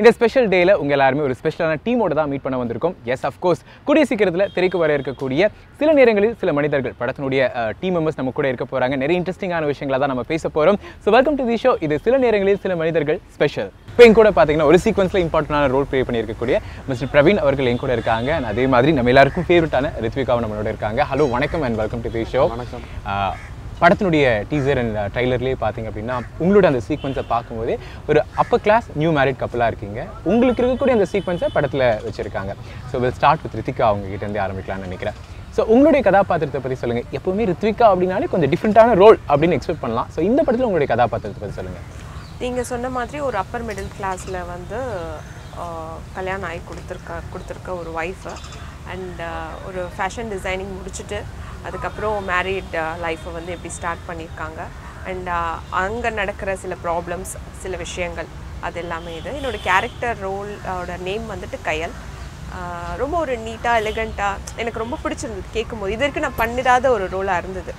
இந்த ஸ்பெஷல் டேல உங்க எல்லாருமே ஒரு ஸ்பெஷலான டீமோட தான் மீட் பண்ண வந்திருக்கோம். எஸ் அஃப்கோர்ஸ் கூடிய சீக்கிரத்தில் திரைக்கு வர இருக்கக்கூடிய சில நேரங்களில் சில மனிதர்கள் படத்தினுடைய டீம் மெம்பர்ஸ் நம்ம கூட இருக்க போறாங்க. நிறைய இன்ட்ரெஸ்டிங்கான விஷயங்களை தான் நம்ம பேச போறோம். So welcome to the show இது சில நேரங்களில் சில மனிதர்கள் ஸ்பெஷல் இப்போ என் கூட பார்த்தீங்கன்னா ஒரு சீக்வன்ஸில் இம்பார்ட்டண்டான ரோல் ப்ளே பண்ணியிருக்கக்கூடிய மிஸ்டர் பிரவீன் அவர்கள் என் கூட இருக்காங்க. அதே மாதிரி நம்ம எல்லாருக்கும் ஃபேவரட்டான ரித்விகாவும் நம்மளோட இருக்காங்க. ஹலோ வணக்கம் and welcome to the show வணக்கம். படத்தினுடைய டீசர் அண்ட் ட்ரைலர்லேயே பார்த்தீங்க அப்படின்னா உங்களோட அந்த சீக்வன்ஸை பார்க்கும்போதே ஒரு அப்பர் கிளாஸ் நியூ மேரிட் கப்பலாக இருக்கீங்க. உங்களுக்கு இருக்கக்கூடிய அந்த சீக்வன்ஸை படத்தில் வச்சுருக்காங்க. So will start with Ritika அவங்க ஆரம்பிக்கலாம்னு நினைக்கிறேன். ஸோ உங்களுடைய கதாபாத்திரத்தை பற்றி சொல்லுங்கள் எப்போவுமே ரித்விகா அப்படின்னாலே கொஞ்சம் டிஃப்ரெண்ட்டான ரோல் அப்படின்னு எக்ஸ்பெக்ட் பண்ணலாம். ஸோ இந்த படத்தில் உங்களுடைய கதாபாத்திரத்தை பற்றி சொல்லுங்கள் நீங்கள் சொன்ன மாதிரி ஒரு அப்பர் மிடில் கிளாஸில் வந்து கல்யாணம் ஆகி கொடுத்துருக்க கொடுத்துருக்க ஒரு ஒய்ஃபு அண்ட் ஒரு ஃபேஷன் டிசைனிங் முடிச்சுட்டு அதுக்கப்புறம் மேரிட் லைஃப்பை uh, வந்து எப்படி ஸ்டார்ட் பண்ணியிருக்காங்க. அண்ட் uh, அங்கே நடக்கிற சில ப்ராப்ளம்ஸ் சில விஷயங்கள் அது எல்லாமே இது. என்னோடய கேரக்டர் ரோலோட நேம் வந்துட்டு கயல். Uh, ரொம்ப ஒரு நீட்டாக எலிகண்ட்டாக எனக்கு ரொம்ப பிடிச்சிருந்தது கேட்கும்போது. இது வரைக்கும் நான் பண்ணிடாத ஒரு ரோலாக இருந்தது.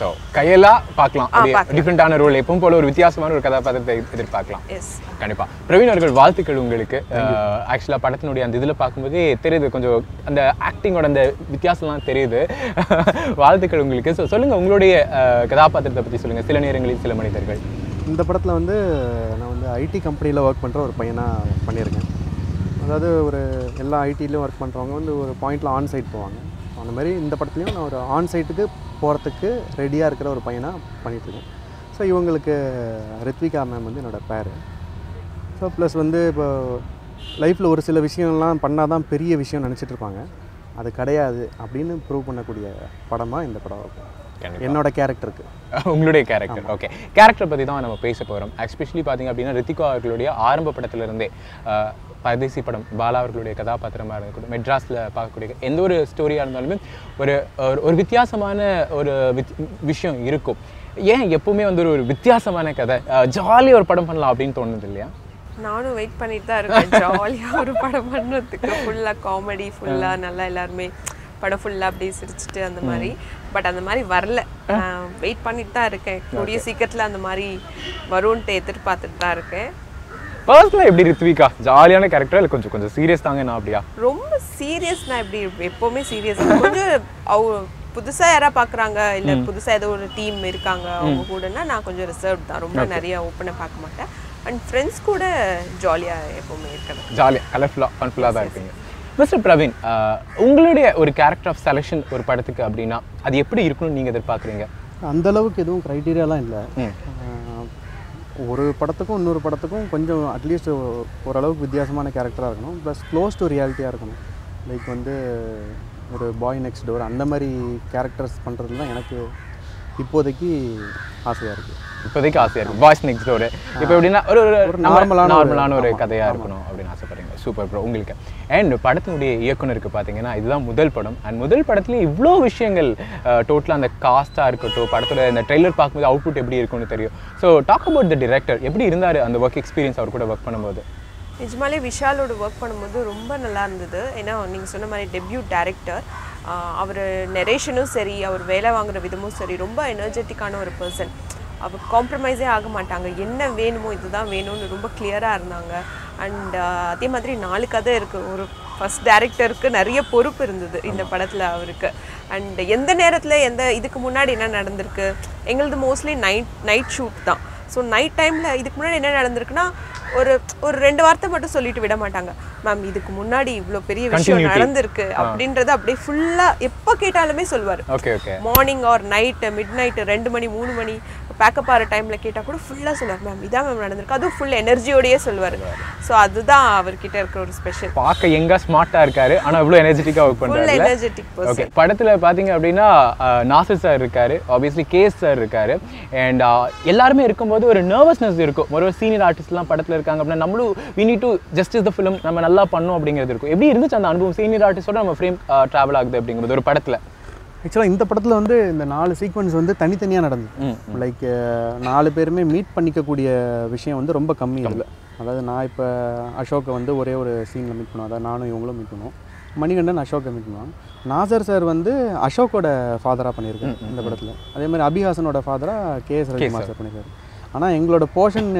ஸோ கையெல்லா பார்க்கலாம். டிஃப்ரெண்ட்டான ரோல் எப்பவும் போல ஒரு வித்தியாசமான ஒரு கதாபாத்திரத்தை எதிர்பார்க்கலாம். எஸ் கண்டிப்பா. பிரவீன் அவர்கள் வாழ்த்துக்கள் உங்களுக்கு. ஆக்சுவலாக படத்தினுடைய அந்த இதில் பார்க்கும்போதே தெரியுது. கொஞ்சம் அந்த ஆக்டிங்கோட அந்த வித்தியாசம்லாம் தெரியுது. வாழ்த்துக்கள் உங்களுக்கு. ஸோ சொல்லுங்க உங்களுடைய கதாபாத்திரத்தை பற்றி சொல்லுங்க. சில நேரங்களில் சில மனிதர்கள். இந்த படத்தில் வந்து நான் வந்து ஐடி கம்பெனியில் ஒர்க் பண்ணுற ஒரு பையனாக பண்ணியிருக்கேன். அதாவது ஒரு எல்லா ஐடிலையும் ஒர்க் பண்ணுறவங்க வந்து ஒரு பாயிண்டில் ஆன் சைட் போவாங்க. அந்த மாதிரி இந்த படத்துலையும் நான் ஒரு ஆன் சைட்டுக்கு போகிறதுக்கு ரெடியாக இருக்கிற ஒரு பையனாக பண்ணிகிட்ருக்கேன் ஸோ இவங்களுக்கு ரித்விகா மேம் வந்து என்னோடய பேர் ஸோ ப்ளஸ் வந்து இப்போ லைஃப்பில் ஒரு சில விஷயம்லாம் பண்ணால் தான் பெரிய விஷயம் நினச்சிட்டு இருப்பாங்க. அது கிடையாது அப்படின்னு ப்ரூவ் பண்ணக்கூடிய படமாக இந்த படம் இருக்கும் என்னோட கேரக்டருக்கு உங்களுடைய கேரக்டர் ஓகே கேரக்டர் பற்றி தான் நம்ம பேச போகிறோம் எஸ்பெஷலி பார்த்தீங்க அப்படின்னா ரித்திகா அவர்களுடைய ஆரம்ப படத்திலிருந்தே பரதேசி படம் பாலா அவர்களுடைய கதாபாத்திரமாக இருக்கட்டும் மெட்ராஸில் பார்க்கக்கூடிய எந்த ஒரு ஸ்டோரியாக இருந்தாலுமே ஒரு ஒரு- வித்தியாசமான ஒரு வித்- விஷயம் இருக்கும். ஏன் எப்பவுமே வந்து ஒரு வித்தியாசமான கதை? ஜாலியாக ஒரு படம் பண்ணலாம் அப்படின்னு தோணுது இல்லையா? நானும் வெயிட் பண்ணிட்டு தான் இருக்கேன். ஜாலியாக ஒரு படம் பண்ணுறதுக்கு. ஃபுல்லாக காமெடி ஃபுல்லாக நல்லா எல்லாருமே படம் ஃபுல்லாக அப்படியே சிரிச்சிட்டு அந்த மாதிரி. பட் அந்த மாதிரி வரல. வெயிட் பண்ணிட்டு தான் இருக்கேன். கூடிய சீக்கிரத்தில் அந்த மாதிரி வரும்ன்ட்டு எதிர்பார்த்துட்டு தான் இருக்கேன். பர்சனலாக எப்படி ரித்விகா? ஜாலியான கேரக்டர் இல்லை கொஞ்சம் கொஞ்சம் சீரியஸ் தாங்க நான் அப்படியா? ரொம்ப சீரியஸ் நான் எப்படி எப்போவுமே சீரியஸ் கொஞ்சம் அவ புதுசாக யாரா பார்க்குறாங்க இல்லை புதுசாக ஏதோ ஒரு டீம் இருக்காங்க அவங்க கூடனா நான் கொஞ்சம் ரிசர்வ் தான். ரொம்ப நிறைய ஓப்பனாக பார்க்க மாட்டேன். அண்ட் ஃப்ரெண்ட்ஸ் கூட ஜாலியாக எப்போவுமே இருக்கணும். ஜாலியாக கலர்ஃபுல்லாக ஃபன்ஃபுல்லாக தான் இருப்பீங்க. மிஸ்டர் பிரவீன் அஹ், உங்களுடைய ஒரு கேரக்டர் ஆஃப் செலெக்ஷன் ஒரு படத்துக்கு அப்படின்னா அது எப்படி இருக்கணும்னு நீங்கள் எதிர்பார்க்குறீங்க? அந்த அளவுக்கு எதுவும் க்ரைட்டீரியாலாம் இல்லை. ஒரு படத்துக்கும் இன்னொரு படத்துக்கும் கொஞ்சம் அட்லீஸ்ட் ஓரளவுக்கு வித்தியாசமான கேரக்டராக இருக்கணும். ப்ளஸ் க்ளோஸ் டு ரியாலிட்டியாக இருக்கணும். லைக் வந்து ஒரு பாய் நெக்ஸ்ட் டோர் அந்த மாதிரி கேரக்டர்ஸ் பண்ணுறதுல தான் எனக்கு இப்போதைக்கு ஆசையாக இருக்குது இப்போதைக்கு ஆசையாக இருக்கும் பாய்ஸ் நெக்ஸ்ட் டோர் இப்போ எப்படின்னா ஒரு நார்மலான நார்மலான ஒரு கதையாக. இருக்கணும் அப்படின்னு ஆசைப்படுறீங்க. சூப்பர் ப்ரோ உங்களுக்கு அண்ட் படத்தினுடைய இயக்குனருக்கு பார்த்தீங்கன்னா இதுதான் முதல் படம். அண்ட் முதல் படத்துலேயே இவ்வளோ விஷயங்கள் டோட்டலாக அந்த காஸ்ட்டாக இருக்கட்டும் படத்தோட அந்த ட்ரெய்லர் பார்க்கும்போது அவுட்புட் எப்படி இருக்கும்னு தெரியும். So talk about the director எப்படி இருந்தார் அந்த ஒர்க் எக்ஸ்பீரியன்ஸ் அவர் கூட ஒர்க் பண்ணும்போது? நிஜமாலே விஷாலோட ஒர்க் பண்ணும்போது ரொம்ப நல்லா இருந்தது. ஏன்னா நீங்கள் சொன்ன மாதிரி டெபியூ டேரக்டர் அவர் நெரேஷனும் சரி அவர் வேலை வாங்குகிற விதமும் சரி ரொம்ப எனர்ஜெட்டிக்கான ஒரு பர்சன் அவர் காம்ப்ரமைஸே ஆக மாட்டாங்க. என்ன வேணுமோ இதுதான் வேணும்னு ரொம்ப கிளியராக இருந்தாங்க. அண்ட் அதே மாதிரி நாலு கதை இருக்குது ஒரு ஃபர்ஸ்ட் டேரக்டருக்கு நிறைய பொறுப்பு இருந்தது இந்த படத்தில் அவருக்கு. அண்ட் எந்த நேரத்தில் எந்த இதுக்கு முன்னாடி என்ன நடந்திருக்கு? எங்களது மோஸ்ட்லி நைட் நைட் ஷூட் தான். ஸோ நைட் டைமில் இதுக்கு முன்னாடி என்ன நடந்திருக்குன்னா ஒரு ஒரு ரெண்டு வார்த்தை மட்டும் சொல்லிட்டு விட மாட்டாங்க. மேம் இதுக்கு முன்னாடி இவ்வளோ பெரிய விஷயம். நடந்திருக்கு. அப்படின்றத அப்படியே ஃபுல்லாக எப்போ கேட்டாலுமே okay morning or night midnight ரெண்டு மணி மூணு மணி பேக்கப் ஆகிற டைமில் கேட்டால் கூட ஃபுல்லாக சொல்லுவார் மேம் இதான் மேம் நடந்திருக்கு. அதுவும் ஃபுல் எனர்ஜியோடயே சொல்லுவார். ஸோ அதுதான் அவர்கிட்ட இருக்கிற ஒரு ஸ்பெஷல் பார்க்க எங்க ஸ்மார்ட்டா இருக்காரு ஆனா இவ்வளவு எனர்ஜெட்டிக்கா ஒர்க் ஃபுல் பண்றாரு எனர்ஜெட்டிக் ஓகே படத்துல பாத்தீங்க அப்படின்னா நாசிர் சார் இருக்காரு ஆப்வியஸ்லி கேஸ் சார் இருக்காரு. அண்ட் எல்லாருமே இருக்கும்போது ஒரு நர்வஸ்னஸ் இருக்கும். ஒரு சீனியர் ஆர்டிஸ்ட்லாம் படத்துல இருக்காங்க அப்படின்னா நம்மளும் we need to justice the film நம்ம நல்லா பண்ணோம் அப்படிங்கிறது இருக்கும். எப்படி இருந்துச்சு அந்த அனுபவம்? சீனியர் ஆர்டிஸ்டோட நம்ம ஃப்ரேம் டிராவல் ஆகுது அப்படிங்கிறது ஒரு படத்துல. ஆக்சுவலாக இந்த படத்தில் வந்து இந்த நாலு சீக்வன்ஸ் வந்து தனித்தனியாக நடந்தது. லைக் நாலு பேருமே மீட் பண்ணிக்கக்கூடிய விஷயம் வந்து ரொம்ப கம்மி இதில். அதாவது நான் இப்போ அசோக்கை வந்து ஒரே ஒரு சீனில் மீட் பண்ணுவேன். அதாவது நானும் இவங்களும் மீட் பண்ணுவோம். மணிகண்டன் அசோக்கை மீட் பண்ணுவாங்க நாசர் சார் வந்து அசோக்கோட ஃபாதராக பண்ணியிருக்காரு இந்த படத்தில். அதே மாதிரி அபிஹாசனோட ஃபாதராக கே எஸ் ரவிக்குமார் சார். பண்ணியிருக்காரு. ஆனால் எங்களோட போர்ஷன்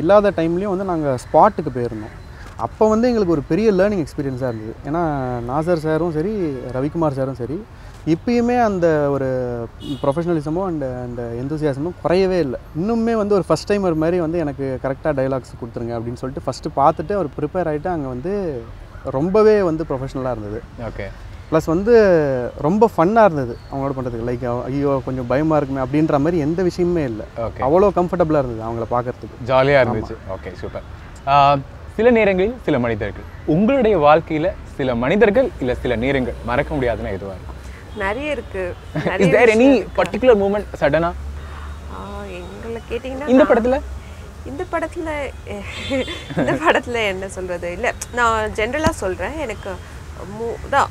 இல்லாத டைம்லேயும் வந்து நாங்கள் ஸ்பாட்டுக்கு போயிருந்தோம். அப்போ வந்து எங்களுக்கு ஒரு பெரிய லேர்னிங் எக்ஸ்பீரியன்ஸாக இருந்தது. ஏன்னா நாசர் சாரும் சரி ரவிக்குமார் சாரும் சரி இப்பயுமே அந்த ஒரு ப்ரொஃபஷனலிசமோ அண்ட் அந்த எந்தூசியாசமோ குறையவே இல்லை. இன்னுமே வந்து ஒரு ஃபஸ்ட் டைம் ஒரு மாதிரி வந்து எனக்கு கரெக்டாக டைலாக்ஸ் கொடுத்துருங்க அப்படின்னு சொல்லிட்டு ஃபஸ்ட்டு பார்த்துட்டு அவர் ப்ரிப்பேர் ஆகிட்டு அங்கே வந்து ரொம்பவே வந்து ப்ரொஃபஷனலாக இருந்தது. ஓகே ப்ளஸ் வந்து ரொம்ப ஃபன்னாக இருந்தது அவங்களோட பண்ணுறதுக்கு லைக் ஐயோ கொஞ்சம் பயமாக இருக்குமே அப்படின்ற மாதிரி எந்த விஷயமுமே இல்லை. ஓகே அவ்வளோ கம்ஃபர்டபுளாக இருந்தது அவங்கள பார்க்கறதுக்கு. ஜாலியாக இருந்துச்சு. ஓகே சூப்பர் சில நேரங்களில் சில மனிதர்கள். உங்களுடைய வாழ்க்கையில் சில மனிதர்கள் இல்லை சில நேரங்கள் மறக்க முடியாதுன்னா எதுவாக இருக்கும்? நிறைய இருக்கு. Is there any. Particular moment சடனா எங்களை கேட்டிங்கன்னா இந்த படத்துல? இந்த படத்துல இந்த படத்துல என்ன சொல்றது? இல்ல நான் ஜென்ரலா சொல்றேன். எனக்கு தான்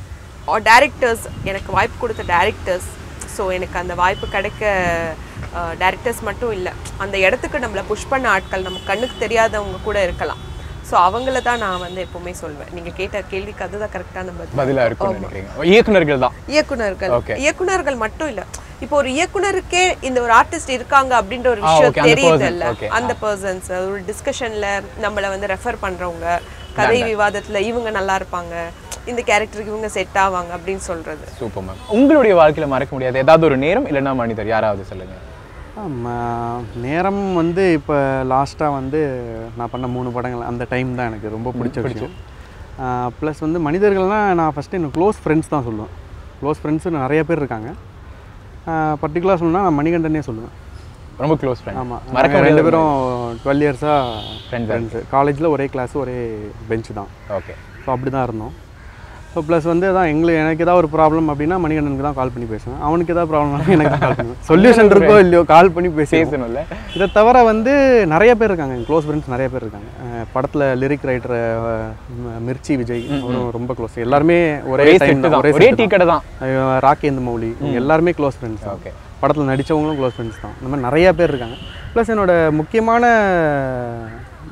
டேரக்டர்ஸ் எனக்கு வாய்ப்பு கொடுத்த டேரக்டர்ஸ் ஸோ எனக்கு அந்த வாய்ப்பு கிடைக்க டேரக்டர்ஸ் மட்டும் இல்லை. அந்த இடத்துக்கு நம்மளை புஷ் பண்ண ஆட்கள் நம்ம கண்ணுக்கு தெரியாதவங்க கூட இருக்கலாம். ஸோ அவங்கள தான் நான் வந்து எப்பவுமே சொல்வேன். நீங்க கேட்ட கேள்விக்கு அதுதான் கரெக்டான பதில் பதிலா இருக்கும்னு நினைக்கிறீங்க. இயக்குனர்கள் தான். இயக்குனர்கள். இயக்குனர்கள் மட்டும் இல்ல. இப்போ ஒரு இயக்குனருக்கே இந்த ஒரு ஆர்டிஸ்ட் இருக்காங்க அப்படின்ற ஒரு விஷயம் okay, அந்த பர்சன்ஸ் ஒரு டிஸ்கஷன்ல நம்மள வந்து ரெஃபர் பண்றவங்க கதை விவாதத்துல இவங்க நல்லா இருப்பாங்க. இந்த கேரக்டருக்கு இவங்க செட் ஆவாங்க அப்படின்னு சொல்றது. சூப்பர் மேம் உங்களுடைய வாழ்க்கையில மறக்க முடியாது ஏதாவது ஒரு நேரம் இல்லைன்னா மனிதர் யாராவது சொல்லுங்க. நேரம் வந்து இப்போ லாஸ்ட்டாக வந்து நான் பண்ண மூணு படங்கள் அந்த டைம் தான் எனக்கு ரொம்ப பிடிச்ச விஷயம். ப்ளஸ் வந்து மனிதர்கள்னால் நான் ஃபஸ்ட்டு எனக்கு க்ளோஸ் ஃப்ரெண்ட்ஸ் தான் சொல்லுவேன். க்ளோஸ் ஃப்ரெண்ட்ஸு நிறைய பேர் இருக்காங்க. பர்டிகுலராக சொல்லணும்னா நான் மணிகண்டனே சொல்லுவேன். ரொம்ப க்ளோஸ் ஃப்ரெண்ட் ஆமாம் ரெண்டு பேரும் டுவெல் இயர்ஸாக. ஃப்ரெண்ட்ஸு காலேஜில் ஒரே கிளாஸ் ஒரே பெஞ்சு தான். ஓகே ஸோ அப்படி தான் இருந்தோம். ஸோ ப்ளஸ் வந்து தான் எங்களுக்கு எனக்கு ஏதாவது ஒரு ப்ராப்ளம் அப்படின்னா மணிகண்டனுக்கு தான் கால் பண்ணி பேசுவேன். அவனுக்கு ஏதாவது ப்ராப்ளம் எனக்கு கால் பண்ணுவேன். சொல்யூஷன் இருக்கோ இல்லையோ கால் பண்ணி பேசி பேசணும்ல. இதை தவிர வந்து நிறைய பேர் இருக்காங்க. க்ளோஸ் ஃப்ரெண்ட்ஸ் நிறைய பேர் இருக்காங்க. படத்துல லிரிக் ரைட்டர் மிர்ச்சி விஜய் அவரும் ரொம்ப க்ளோஸ் எல்லாருமே ஒரே ஒரே டீ. கடை தான். ராகேந்து மௌலி எல்லாருமே க்ளோஸ் ஃப்ரெண்ட்ஸ் ஓகே. படத்தில் நடித்தவங்களும் க்ளோஸ் ஃப்ரெண்ட்ஸ் தான். இந்த மாதிரி நிறைய பேர் இருக்காங்க. ப்ளஸ் என்னோட முக்கியமான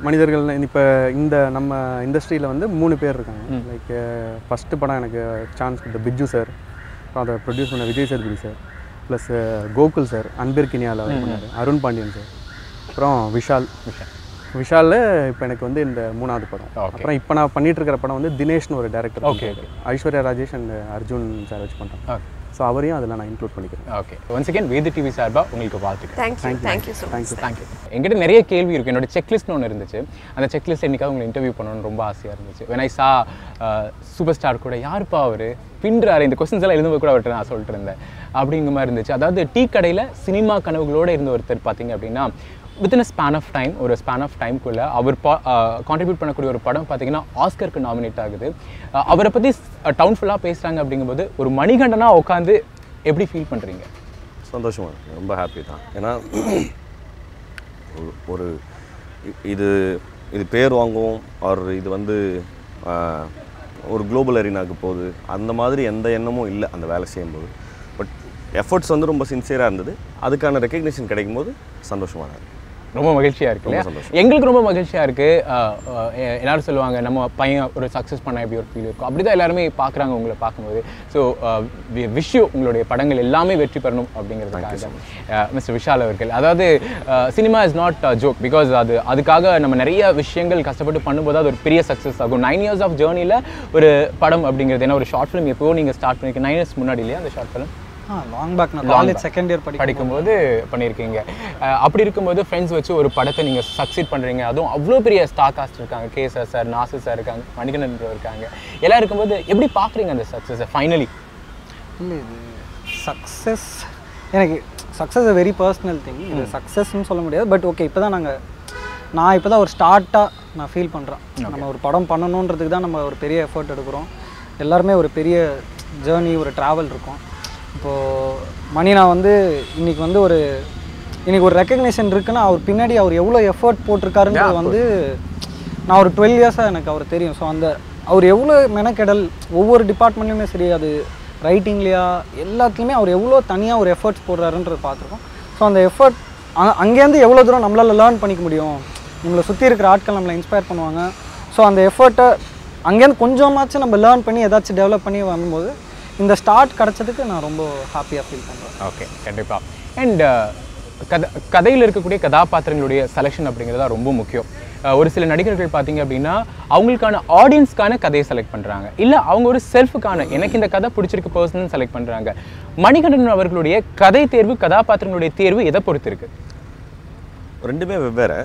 மனிதர்கள் இப்போ இந்த நம்ம இண்டஸ்ட்ரியில் வந்து மூணு பேர் இருக்காங்க. லைக் ஃபஸ்ட்டு படம் எனக்கு சான்ஸ் கொடுத்த பிஜு சார் அப்புறம் அதை ப்ரொடியூஸ் பண்ண Vijay Sethupathi sir plus Gokul sir அன்பீர் கினியாவில் பண்ணார். அருண் பாண்டியன் சார் அப்புறம் விஷால். விஷாலில் இப்போ எனக்கு வந்து இந்த மூணாவது படம். அப்புறம் இப்போ நான் பண்ணிட்டு இருக்கிற படம் வந்து தினேஷ்னு ஒரு director okay. Aishwarya Rajesh and Arjun sir வச்சு பண்ணுறேன் ஓகே ஸோ அவரையும் அதில் நான் இன்க்ளூட் பண்ணிக்கிறேன். ஓகே ஒன்ஸ் அகேன் வேது டிவி சார்பா உங்களுக்கு வாழ்த்துக்கள். Thank you thank you so much thank you என்கிட்ட நிறைய கேள்வி இருக்கு. என்னோட செக்லிஸ்ட்னு ஒன்று இருந்துச்சு. அந்த செக்லிஸ்ட் என்னைக்காவது உங்களை இன்டர்வியூ பண்ணணும்னு ரொம்ப ஆசையாக இருந்துச்சு. When I saw super star கூட யாருப்பா அவர்? பின்றாரு இந்த கொஸ்டின்ஸ் எல்லாம் எழுதும்போது கூட அவர்கிட்ட நான் சொல்லிட்டு இருந்தேன். அப்படிங்கிற மாதிரி இருந்துச்சு. அதாவது டீ கடையில் சினிமா கனவுகளோட இருந்த ஒருத்தர் பார்த்தீங்க அப்படின்னா within a span of time ஒரு ஸ்பேன் ஆஃப் டைம்குள்ளே அவர் கான்ட்ரிபியூட் பண்ணக்கூடிய ஒரு படம் பார்த்தீங்கன்னா ஆஸ்கருக்கு நாமினேட் ஆகுது. அவரை பற்றி டவுன் ஃபுல்லாக பேசுகிறாங்க அப்படிங்கும்போது ஒரு மணிகண்டனாக உட்காந்து எப்படி ஃபீல் பண்ணுறீங்க சந்தோஷமாக இருக்குது ரொம்ப ஹாப்பி தான். ஏன்னா ஒரு- ஒரு இது இது பேர் வாங்குவோம். ஆர் இது வந்து ஒரு குளோபல் அரினாக்கு போகுது. அந்த மாதிரி எந்த எண்ணமும் இல்லை அந்த வேலை செய்யும்போது. பட் எஃபர்ட்ஸ் வந்து ரொம்ப சின்சியராக இருந்தது. அதுக்கான ரெக்கக்னிஷன் கிடைக்கும்போது சந்தோஷமாக இருக்குது ரொம்ப மகிழ்ச்சியா இருக்கு இல்லையா. எங்களுக்கு ரொம்ப மகிழ்ச்சியா இருக்கு. அஹ், அஹ், எ- எல்லாரும் சொல்லுவாங்க நம்ம பையன் ஒரு சக்ஸஸ் பண்ண எப்படி ஒரு ஃபீல் இருக்கும்? அப்படிதான் எல்லாருமே பார்க்குறாங்க உங்களை பார்க்கும்போது. ஸோ விஷ் உங்களுடைய படங்கள் எல்லாமே வெற்றி பெறணும் அப்படிங்கிறதுக்காக. மிஸ்டர் விஷால் அவர்கள். அதாவது cinema is not joke because அது அதுக்காக நம்ம நிறைய விஷயங்கள் கஷ்டப்பட்டு பண்ணும்போது அது ஒரு பெரிய சக்ஸஸ் ஆகும். நைன் இயர்ஸ் ஆஃப் ஜேர்னியில் ஒரு படம் அப்படிங்கிறது ஏன்னா ஒரு ஷார்ட் ஃபிலிம் எப்போ நீங்கள் ஸ்டார்ட் பண்ணிருக்கீங்க. நைன் இயர்ஸ் முன்னாடி இல்லையா அந்த ஷார்ட் ஃபிலிம் லாங் பேக் நான் காலேஜ். செகண்ட் இயர் படிக்கும் படிக்கும்போது. பண்ணியிருக்கீங்க. அப்படி இருக்கும்போது ஃப்ரெண்ட்ஸ் வச்சு ஒரு படத்தை நீங்கள் சக்சீட் பண்ணுறீங்க அதுவும் அவ்வளோ பெரிய ஸ்டார் காஸ்ட் இருக்காங்க. கேசர் சார் நாசர் சார் இருக்காங்க மணிகண்டன் இருக்காங்க. எல்லாம் இருக்கும்போது எப்படி பார்க்குறீங்க அந்த சக்ஸஸை ஃபைனலி இல்லை இது சக்ஸஸ் எனக்கு சக்ஸஸ் வெரி பர்சனல் திங் இது சக்ஸஸ்னு சொல்ல முடியாது. பட் ஓகே இப்போ தான் நாங்கள் நான் இப்போ தான் ஒரு ஸ்டார்ட்டாக நான் ஃபீல் பண்ணுறேன் நம்ம ஒரு படம் பண்ணணுன்றதுக்கு தான் நம்ம ஒரு பெரிய எஃபர்ட் எடுக்கிறோம். எல்லாருமே ஒரு பெரிய ஜேர்னி ஒரு ட்ராவல் இருக்கும். இப்போது மணி நான் வந்து இன்னைக்கு வந்து ஒரு இன்னைக்கு ஒரு ரெக்கக்னேஷன் இருக்குன்னா அவர் பின்னாடி அவர் எவ்வளோ எஃபர்ட் போட்டிருக்காருன்றது வந்து நான் ஒரு டுவெல் இயர்ஸாக எனக்கு அவர் தெரியும். ஸோ அந்த அவர் எவ்வளோ மெனக்கெடல் ஒவ்வொரு டிபார்ட்மெண்ட்லையுமே சரி அது ரைட்டிங்லையா எல்லாத்துலேயுமே அவர் எவ்வளோ தனியாக ஒரு எஃபர்ட்ஸ் போடுறாருன்றது பார்த்துருக்கோம். ஸோ அந்த எஃபர்ட் அங்கேருந்து எவ்வளோ தூரம் நம்மளால் லேர்ன் பண்ணிக்க முடியும்? நம்மளை சுற்றி இருக்கிற ஆட்கள் நம்மளை இன்ஸ்பயர் பண்ணுவாங்க. ஸோ அந்த எஃபர்ட்டை அங்கேருந்து கொஞ்சமாச்சும் நம்ம லேர்ன் பண்ணி ஏதாச்சும் டெவலப் பண்ணி வரும்போது இந்த ஸ்டார்ட் கிடச்சதுக்கு நான் ரொம்ப ஹாப்பியாக ஃபீல் பண்ணுறேன் ஓகே கண்டிப்பாக அண்ட் கதை கதையில் இருக்கக்கூடிய கதாபாத்திரங்களுடைய செலெக்ஷன் அப்படிங்கிறதா ரொம்ப முக்கியம். ஒரு சில நடிகர்கள் பார்த்தீங்க அப்படின்னா அவங்களுக்கான ஆடியன்ஸ்க்கான கதையை செலக்ட் பண்ணுறாங்க இல்லை அவங்க ஒரு செல்ஃபுக்கான எனக்கு இந்த கதை பிடிச்சிருக்கு பர்சனல் செலக்ட் பண்ணுறாங்க மணிகண்டன் அவர்களுடைய கதை தேர்வு கதாபாத்திரங்களுடைய தேர்வு எதை பொறுத்து இருக்கு? ரெண்டுமே வெவ்வேறு.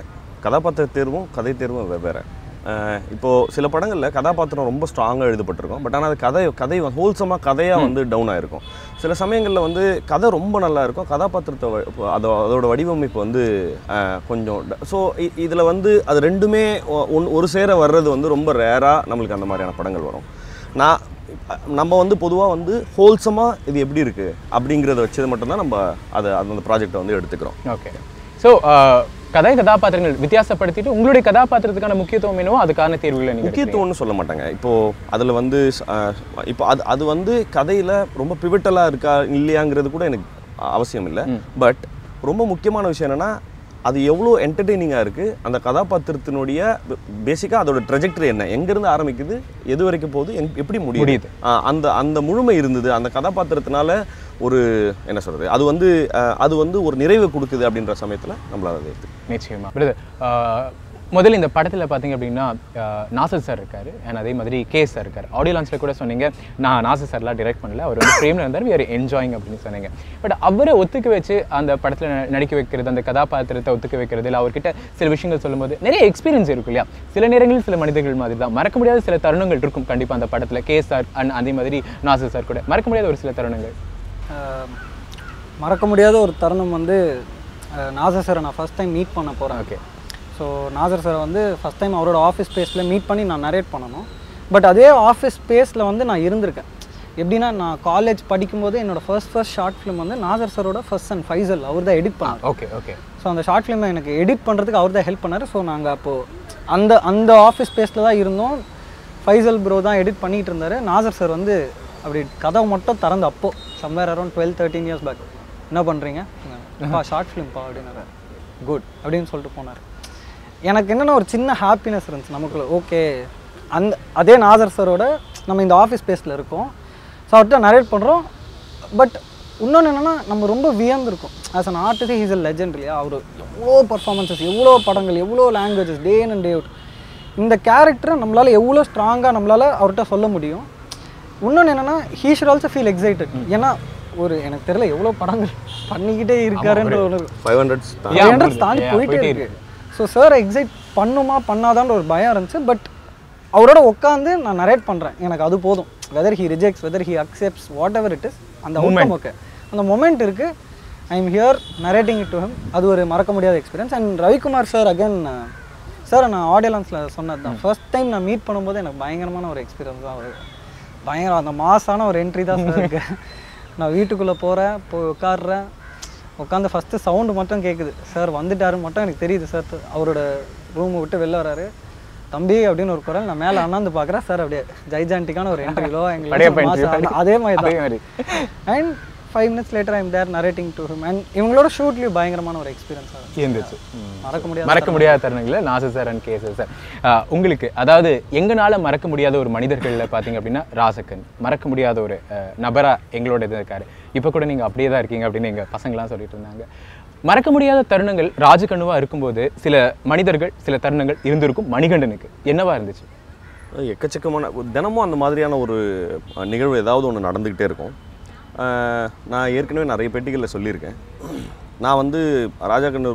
கதாபாத்திர தேர்வும் கதை தேர்வும் வெவ்வேறு. அஹ் இப்போ சில படங்களில் கதாபாத்திரம் ரொம்ப ஸ்ட்ராங்காக எழுதப்பட்டிருக்கும். பட் ஆனால் அது கதை கதை ஹோல்சமாக கதையாக வந்து டவுன் ஆயிருக்கும். சில சமயங்களில் வந்து கதை ரொம்ப நல்லா இருக்கும். கதாபாத்திரத்தை அதோ அதோட வடிவமைப்பு வந்து கொஞ்சம் ஸோ இதில் வந்து அது ரெண்டுமே ஒன்- ஒரு சேர வர்றது வந்து ரொம்ப ரேராக நம்மளுக்கு அந்த மாதிரியான படங்கள் வரும். நான் நம்ம வந்து பொதுவாக வந்து ஹோல்சமாக இது எப்படி இருக்குது அப்படிங்கிறத வச்சது மட்டும்தான் நம்ம அதை அந்த ப்ராஜெக்டை வந்து எடுத்துக்கிறோம். ஓகே ஸோ கதை கதாபாத்திரங்கள் வித்தியாசப்படுத்திட்டு உங்களுடைய கதாபாத்திரத்துக்கான முக்கியத்துவம் என்னவோ அதுக்கான தேர்வுகளை முக்கியத்துவம்னு சொல்ல மாட்டாங்க. இப்போ அதில் வந்து இப்போ அது அது வந்து கதையில் ரொம்ப பிவிட்டலாக இருக்கா இல்லையாங்கிறது கூட எனக்கு அவசியம் இல்லை. பட் ரொம்ப முக்கியமான விஷயம் என்னன்னா அது எவ்வளோ என்டர்டெய்னிங்காக இருக்குது அந்த கதாபாத்திரத்தினுடைய பேசிக்காக அதோட ட்ரெஜெக்டரி என்ன எங்கேருந்து ஆரம்பிக்குது எது வரைக்கும் போகுது எங் எப்படி முடியுது? அந்த அந்த முழுமை இருந்தது அந்த கதாபாத்திரத்தினால ஒரு என்ன சொல்கிறது அது வந்து அது வந்து ஒரு நிறைவு கொடுக்குது அப்படின்ற சமயத்தில் நம்மளால் அதை எடுத்துக்கலாம் பிரதர் முதல்ல இந்த படத்தில் பார்த்தீங்க அப்படின்னா நாசர் சார் இருக்கார் அண்ட் அதே மாதிரி கே சார் இருக்கார். ஆடியோ லான்ச்சில் கூட சொன்னீங்க நான் நாசர் சார்லாம் டிரெக்ட் பண்ணல அவர் வந்து ஃப்ரேமில் இருந்தார் we என்ஜாயிங் அப்படின்னு சொன்னீங்க. பட் அவரை ஒத்துக்க வச்சு அந்த படத்தில் நடிக்க வைக்கிறது அந்த கதாபாத்திரத்தை ஒத்துக்க வைக்கிறது இல்லை அவர்கிட்ட சில விஷயங்கள் சொல்லும்போது நிறைய எக்ஸ்பீரியன்ஸ் இருக்கும் இல்லையா? சில நேரங்களில் சில மனிதர்கள் மாதிரி தான் மறக்க முடியாத சில தருணங்கள் இருக்கும் கண்டிப்பாக அந்த படத்தில் கே சார் அண்ட் அதே மாதிரி நாசர் சார் கூட. மறக்க முடியாத ஒரு சில தருணங்கள். மறக்க முடியாத ஒரு தருணம் வந்து நாசர் சாரை நான் ஃபஸ்ட் டைம் மீட் பண்ண போகிறேன் ஓகே ஸோ நாசர் சாரை வந்து ஃபஸ்ட் டைம் அவரோட ஆஃபீஸ் ஸ்பேஸில் மீட் பண்ணி நான் நரேட் பண்ணணும். பட் அதே ஆஃபீஸ் ஸ்பேஸில் வந்து நான் இருந்திருக்கேன். எப்படின்னா நான் காலேஜ் படிக்கும்போது என்னோட ஃபர்ஸ்ட் ஃபர்ஸ்ட் ஷார்ட் ஃபிலிம் வந்து நாசர் சாரோட ஃபர்ஸ்ட் அண்ட் ஃபைசல் அவர் தான் எடிட் பண்ணார். ஓகே ஓகே ஸோ அந்த ஷார்ட் ஃபிலிமை எனக்கு எடிட் பண்ணுறதுக்கு அவர் தான் ஹெல்ப் பண்ணார். ஸோ நாங்கள் அப்போது அந்த அந்த ஆஃபீஸ் ஸ்பேஸில் தான் இருந்தோம். ஃபைசல் ப்ரோ தான் எடிட் பண்ணிகிட்டு இருந்தார். நாசர் சார் வந்து அப்படி கதவை மட்டும் திறந்து அப்போ. Somewhere around twelve thirteen years back என்ன பண்ணுறீங்க பா ஷார்ட் ஃபிலிம்ப்பா அப்படின்னாரு. குட் அப்படின்னு சொல்லிட்டு போனார். எனக்கு என்னென்ன ஒரு சின்ன ஹாப்பினஸ் இருந்துச்சு நமக்குள்ள. ஓகே அந்த அதே நாசர் சாரோட நம்ம இந்த ஆஃபீஸ் ஸ்பேஸில் இருக்கோம். ஸோ அவர்கிட்ட நரேட் பண்ணுறோம் பட் இன்னொன்று என்னென்னா நம்ம ரொம்ப வியந்திருக்கும். As an artist is a legend இல்லையா? அவர் எவ்வளோ பர்ஃபார்மன்ஸஸ் எவ்வளோ படங்கள் எவ்வளோ languages day in and day out இந்த கேரக்டரை நம்மளால் எவ்வளோ ஸ்ட்ராங்காக நம்மளால் அவர்கிட்ட சொல்ல முடியும். இன்னொன்று என்னென்னா he should also feel excited ஏன்னா ஒரு எனக்கு தெரியல எவ்வளோ படங்கள் பண்ணிக்கிட்டே இருக்காருன்ற ஒரு ஃபைவ் ஹண்ட்ரட்ஸ் ஹண்ட்ரட். தாண்டி போயிட்டே இருக்கு. ஸோ சார் எக்ஸைட் பண்ணுமா பண்ணாதான்ற ஒரு பயம் இருந்துச்சு. பட் அவரோட உட்காந்து நான் நரேட் பண்ணுறேன் எனக்கு அது போதும். Whether he rejects whether he accepts whatever it is அந்த அவுட்கம் ஓகே. அந்த மொமெண்ட் இருக்கு. I am here narrating it to him அது ஒரு மறக்க முடியாத experience and Ravikumar sir again sir நான் ஆடியலன்ஸில் சொன்னது தான் ஃபர்ஸ்ட் டைம் நான் மீட் பண்ணும்போது எனக்கு பயங்கரமான ஒரு எக்ஸ்பீரியன்ஸ் தான் ஒரு பயங்கரம். அந்த மாசான ஒரு என்ட்ரி தான் சார் இருக்கு. நான் வீட்டுக்குள்ளே போகிறேன் போய் உட்காடுறேன் உட்காந்து ஃபஸ்ட்டு சவுண்டு மட்டும் கேட்குது சார் வந்துட்டாருன்னு மட்டும் எனக்கு தெரியுது சார் அவரோட ரூமை விட்டு வெளில வராரு. தம்பி அப்படின்னு ஒரு குரல் நான் மேலே அண்ணாந்து பார்க்குறேன் சார் அப்படியே ஜைஜான்டிக்கான ஒரு என்ட்ரிலோ படையப்பா entry. எங்களுக்கு அதே மாதிரி தான். மாதிரி. And five minutes later I'm there narrating to him and இவங்களோட ஷூட்லேயும் பயங்கரமான ஒரு எக்ஸ்பீரியன்ஸ் இருந்துச்சு. மறக்க முடியாது மறக்க முடியாத தருணங்களில் நாசர் சார் அண்ட் கேசர் சார் உங்களுக்கு அதாவது எங்கனால மறக்க முடியாத ஒரு மனிதர்களில் பார்த்தீங்க அப்படின்னா ராசக்கன். மறக்க முடியாத ஒரு நபரா எங்களோட இது இருக்காரு. இப்போ கூட நீங்கள் அப்படியே தான் இருக்கீங்க அப்படின்னு எங்கள் பசங்களாம் சொல்லிட்டு இருந்தாங்க. மறக்க முடியாத தருணங்கள் ராஜகண்ணுவா இருக்கும்போது சில மனிதர்கள் சில தருணங்கள் இருந்திருக்கும் மணிகண்டனுக்கு. என்னவா இருந்துச்சு? எக்கச்சக்கமான தினமும் அந்த மாதிரியான ஒரு நிகழ்வு ஏதாவது ஒன்று நடந்துக்கிட்டே இருக்கும். நான் ஏற்கனவே நிறைய பெட்டிகளில் சொல்லியிருக்கேன். நான் வந்து ராஜா கண்ணு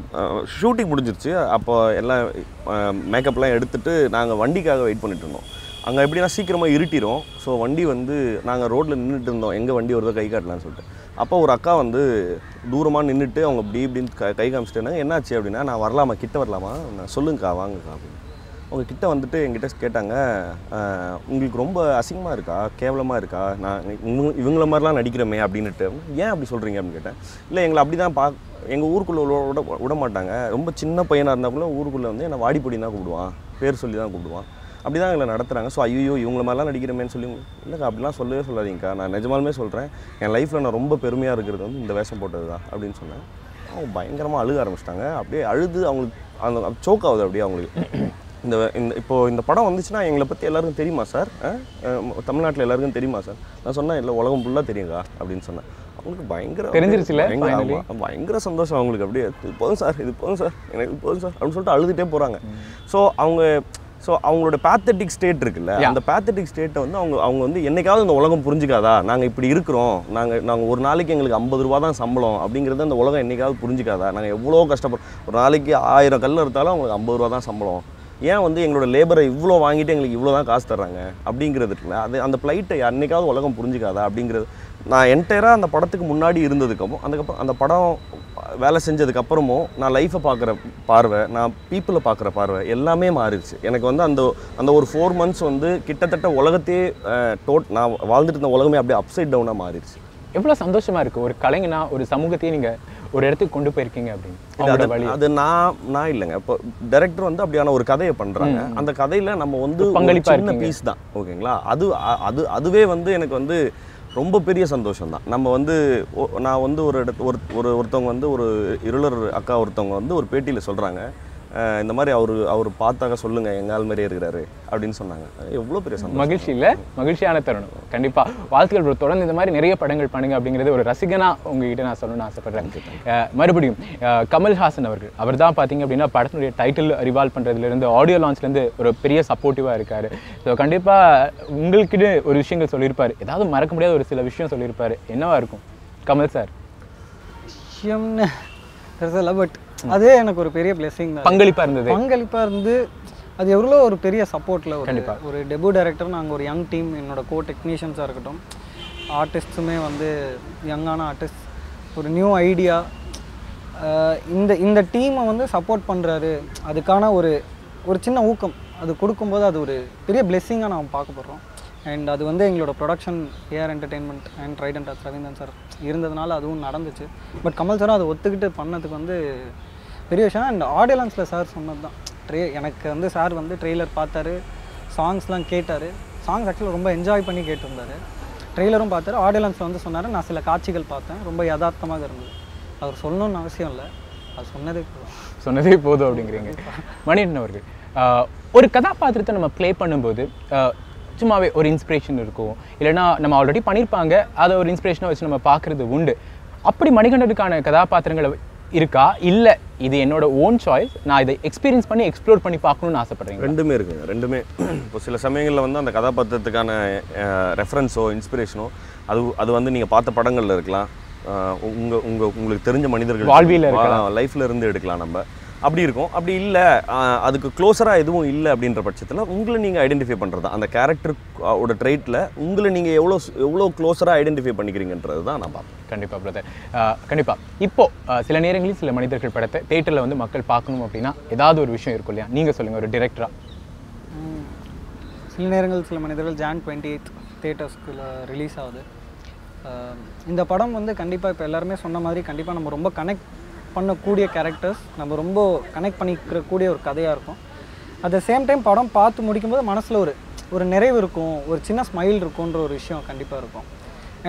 ஷூட்டிங் முடிஞ்சிருச்சு. அப்போ எல்லாம் மேக்கப்லாம் எடுத்துகிட்டு நாங்கள் வண்டிக்காக வெயிட் பண்ணிட்டு இருந்தோம். அங்கே எப்படின்னா சீக்கிரமாக இருட்டிரும். ஸோ வண்டி வந்து நாங்கள் ரோட்டில் நின்றுட்டு இருந்தோம். எங்கே வண்டி வருதோ கை காட்டலான்னு சொல்லிட்டு. அப்போ ஒரு அக்கா வந்து தூரமாக நின்றுட்டு அவங்க இப்படி இப்படின்னு கை கை காமிச்சிட்டு என்னாச்சு அப்படின்னா நான் வரலாமா? கிட்ட வரலாமா? நான் சொல்லுங்கக்கா வாங்கக்கா அப்படின்னு. அவங்க கிட்ட வந்துட்டு என்கிட்ட கேட்டாங்க உங்களுக்கு ரொம்ப அசிங்கமாக இருக்கா? கேவலமாக இருக்கா? நான் இவங்கள மாதிரிலாம் நடிக்கிறோமே அப்படின்னுட்டு. ஏன் அப்படி சொல்கிறீங்க அப்படின்னு கேட்டேன். இல்லை எங்களை அப்படி தான் பா எங்கள் ஊருக்குள்ளே விட விட மாட்டாங்க. ரொம்ப சின்ன பையனாக இருந்தால் கூட ஊருக்குள்ளே வந்து என்னை வாடிப்பொடி தான் கூப்பிடுவான். பேர் சொல்லி தான் கூப்பிடுவான். அப்படி தான் எங்களை நடத்துகிறாங்க ஸோ ஐயோ இவங்கள மாதிரிலாம் நடிக்கிறமேன்னு சொல்லி இல்லைக்கா அப்படிலாம் சொல்லவே சொல்லாதீங்கக்கா. நான் நிஜமாலுமே சொல்கிறேன் என் லைஃப்பில் நான் ரொம்ப பெருமையாக இருக்கிறது வந்து இந்த வேஷம் போட்டது தான் அப்படின்னு சொன்னேன். அவங்க பயங்கரமாக அழுக ஆரம்பிச்சிட்டாங்க. அப்படியே அழுது அவங்களுக்கு அந்த சோக் ஆகுது அப்படியே அவங்களுக்கு. இந்த இந்த இப்போ இந்த படம் வந்துச்சுன்னா எங்களை பற்றி எல்லாருக்கும் தெரியுமா சார்? தமிழ்நாட்டில் எல்லாருக்கும் தெரியுமா சார்? நான் சொன்னேன் இல்லை உலகம் ஃபுல்லாக தெரியுங்க அப்படின்னு சொன்னேன். அவங்களுக்கு பயங்கர தெரிஞ்சிருச்சுல, பயங்கர சந்தோஷம் அவங்களுக்கு. அப்படியே இது போதும் சார் இது போதும் சார் எனக்கு இது போதும் சார் அப்படின்னு சொல்லிட்டு அழுதுகிட்டே போகிறாங்க ஸோ அவங்க ஸோ அவங்களோட பேத்தட்டிக் ஸ்டேட் இருக்குல்ல. அந்த பேத்தட்டிக் ஸ்டேட்டை வந்து அவங்க அவங்க வந்து என்னைக்காவது இந்த உலகம் புரிஞ்சுக்காதா? நாங்கள் இப்படி இருக்கிறோம் நாங்கள் நாங்கள் ஒரு நாளைக்கு எங்களுக்கு ஐம்பது ரூபா தான் சம்பளம் அப்படிங்கிறத அந்த உலகம் என்னைக்காவது புரிஞ்சுக்காதா? நாங்கள் எவ்வளோ கஷ்டப்படுறோம் ஒரு நாளைக்கு ஆயிரம் கல் எடுத்தாலும் அவங்களுக்கு ஐம்பது ரூபா தான் சம்பளம். ஏன் வந்து எங்களோட லேபரை இவ்வளோ வாங்கிட்டு எங்களுக்கு இவ்வளோ தான் காசு தர்றாங்க? அப்படிங்கிறது இருக்குல்ல. அது அந்த ஃப்ளைட்டை அன்றைக்காவது உலகம் புரிஞ்சுக்காதா? அப்படிங்கிறது. நான் என்டையராக அந்த படத்துக்கு முன்னாடி இருந்ததுக்கப்புறம் அதுக்கப்புறம் அந்த படம் வேலை செஞ்சதுக்கு அப்புறமும் நான் லைஃப்பை பார்க்குற பார்வை நான் பீப்புளை பார்க்குற பார்வை எல்லாமே மாறிடுச்சு. எனக்கு வந்து அந்த அந்த ஒரு ஃபோர் மந்த்ஸ் வந்து கிட்டத்தட்ட உலகத்தையே டோட் நான் வாழ்ந்துட்டு இருந்த உலகமே அப்படியே அப்சைட் டவுனாக மாறிடுச்சு. எவ்வளவு சந்தோஷமா இருக்கு? ஒரு கலைஞனா ஒரு சமூகத்தையே நீங்க ஒரு இடத்துக்கு கொண்டு போயிருக்கீங்க அப்படின்னு. அது- நான் நான் இல்லைங்க. இப்போ டைரக்டர் வந்து அப்படியான ஒரு கதையை பண்றாங்க. அந்த கதையில நம்ம வந்து ஒரு பங்களிப்பா சின்ன. பீஸ் தான். ஓகேங்களா? அது அது அதுவே வந்து எனக்கு வந்து ரொம்ப பெரிய சந்தோஷம் தான். நம்ம வந்து நான் வந்து ஒரு இடத்து ஒரு ஒரு ஒருத்தவங்க வந்து ஒரு இருளர் அக்கா ஒருத்தவங்க வந்து ஒரு பேட்டியில் சொல்றாங்க. அஹ் இந்த மாதிரி அவர் அவர் பார்த்தாக்க சொல்லுங்க எங்க ஆள் மாதிரியே இருக்கிறாரு அப்படின்னு சொன்னாங்க. எவ்வளோ பெரிய சந்தோஷம். மகிழ்ச்சி இல்ல மகிழ்ச்சியான தருணம். கண்டிப்பா. வாழ்த்துக்கள் bro. தொடர்ந்து இந்த மாதிரி நிறைய படங்கள் பண்ணுங்க அப்படிங்கிறது ஒரு ரசிகனா உங்ககிட்ட நான் சொல்லணும்னு ஆசைப்படுறேன். மறுபடியும் கமல்ஹாசன் அவர்கள். அவர் தான் பார்த்தீங்க அப்படின்னா படத்தினுடைய டைட்டில் ரிவால்வ் பண்றதுல இருந்து ஆடியோ லான்ச்ல இருந்து ஒரு பெரிய சப்போர்ட்டிவா இருக்காரு. ஸோ கண்டிப்பா உங்களுக்குன்னு ஒரு விஷயங்கள் சொல்லியிருப்பாரு. ஏதாவது மறக்க முடியாத ஒரு சில விஷயம் சொல்லியிருப்பாரு. என்னவா இருக்கும்? கமல் சார் விஷயம்னு பெருசில்ல பட் அதே எனக்கு ஒரு பெரிய பிளெஸிங் தான். பங்களிப்பா இருந்தது. பங்களிப்பா இருந்து அது எவ்வளோ ஒரு பெரிய சப்போர்ட்டில் ஒரு கண்டிப்பா. ஒரு டெபு டைரக்டர் நாங்கள் ஒரு யங் டீம் என்னோட கோ டெக்னீஷியன்ஸாக இருக்கட்டும் ஆர்டிஸ்ட்டுமே வந்து யங்கான ஆர்டிஸ்ட் ஒரு நியூ ஐடியா இந்த இந்த டீமை வந்து சப்போர்ட் பண்ணுறாரு அதுக்கான ஒரு ஒரு சின்ன ஊக்கம். அது கொடுக்கும்போது அது ஒரு பெரிய பிளெஸ்ஸிங்காக நாம் பார்க்க போகிறோம் அண்ட் அது வந்து எங்களோட production AR entertainment and right and Ravindran sir இருந்ததுனால அதுவும் நடந்துச்சு. பட் கமல் சாரும் அதை ஒத்துக்கிட்டு பண்ணதுக்கு வந்து பெரிய விஷயம் அண்ட் ஆடியன்ஸில் சார் சொன்னது தான் ட்ரே எனக்கு வந்து சார் வந்து ட்ரெய்லர் பார்த்தாரு சாங்ஸ்லாம் கேட்டார். சாங்ஸ் ஆக்சுவலாக ரொம்ப என்ஜாய் பண்ணி கேட்டிருந்தாரு. ட்ரெய்லரும் பார்த்தாரு ஆடியன்ஸில் வந்து சொன்னார் நான் சில காட்சிகள் பார்த்தேன் ரொம்ப யதார்த்தமாக இருந்தது. அவர் சொல்லணும்னு அவசியம் இல்லை. அது சொன்னதே போதும். சொன்னதே போதும் அப்படிங்கிறீங்க. மணியன் அவர்கள் ஒரு கதாபாத்திரத்தை நம்ம ப்ளே பண்ணும்போது சும்மாவே ஒரு இன்ஸ்பிரேஷன் இருக்கும். இல்லைன்னா நம்ம ஆல்ரெடி பண்ணியிருப்பாங்க அதை ஒரு இன்ஸ்பிரேஷனாக வச்சு நம்ம பார்க்குறது உண்டு. அப்படி மணிகண்டனுக்கான கதாபாத்திரங்கள் இருக்கா? இல்லை. இது என்னோட ஓன் சாய்ஸ் நான் இதை எக்ஸ்பீரியன்ஸ் பண்ணி எக்ஸ்ப்ளோர் பண்ணி பார்க்கணும்னு ஆசைப்படுறீங்க ரெண்டுமே இருக்குங்க ரெண்டுமே. இப்போ சில சமயங்களில் வந்து அந்த கதாபாத்திரத்துக்கான ரெஃபரன்ஸோ இன்ஸ்பிரேஷனோ அது அது வந்து நீங்கள் பார்த்த படங்களில் இருக்கலாம். அஹ் உங்க உங்க உங்களுக்கு தெரிஞ்ச மனிதர்கள் வாழ்வியல்ல இருக்கலாம். லைஃப்ல இருந்து எடுக்கலாம் நம்ம. அப்படி இருக்கும். அப்படி இல்லை அதுக்கு க்ளோஸராக எதுவும் இல்லை அப்படின்ற பட்சத்தில் உங்களை நீங்கள் ஐடென்டிஃபை பண்ணுறது அந்த கேரக்டர் ஓட ட்ரைட்டில் உங்களை நீங்கள் எவ்வளோ எவ்வளோ க்ளோஸராக ஐடென்டிஃபை பண்ணிக்கிறீங்கன்றது தான் நான் பார்ப்பேன். கண்டிப்பாக பிரதர் கண்டிப்பாக இப்போ ஆஹ், சில நேரங்களில் சில மனிதர்கள் படத்தை தேட்டரில் வந்து மக்கள் பார்க்கணும் அப்படின்னா ஏதாவது ஒரு விஷயம் இருக்கும் இல்லையா? நீங்கள் சொல்லுங்கள் ஒரு டிரெக்டரா ம். சில நேரங்கள் சில மனிதர்கள் ஜான் டுவெண்ட்டி எயித் தேட்டர்ஸ்குள்ள ரிலீஸ் ஆகுது. இந்த படம் வந்து கண்டிப்பாக இப்போ எல்லாருமே சொன்ன மாதிரி கண்டிப்பாக நம்ம ரொம்ப கனெக்ட் பண்ணக்கூடிய கேரக்டர்ஸ் நம்ம ரொம்ப கனெக்ட் பண்ணிக்கிற கூடிய ஒரு கதையாக இருக்கும். அட் த சேம் டைம் படம் பார்த்து முடிக்கும்போது மனசில் ஒரு ஒரு நிறைவு இருக்கும். ஒரு சின்ன ஸ்மைல் இருக்குன்ற ஒரு விஷயம் கண்டிப்பாக இருக்கும்.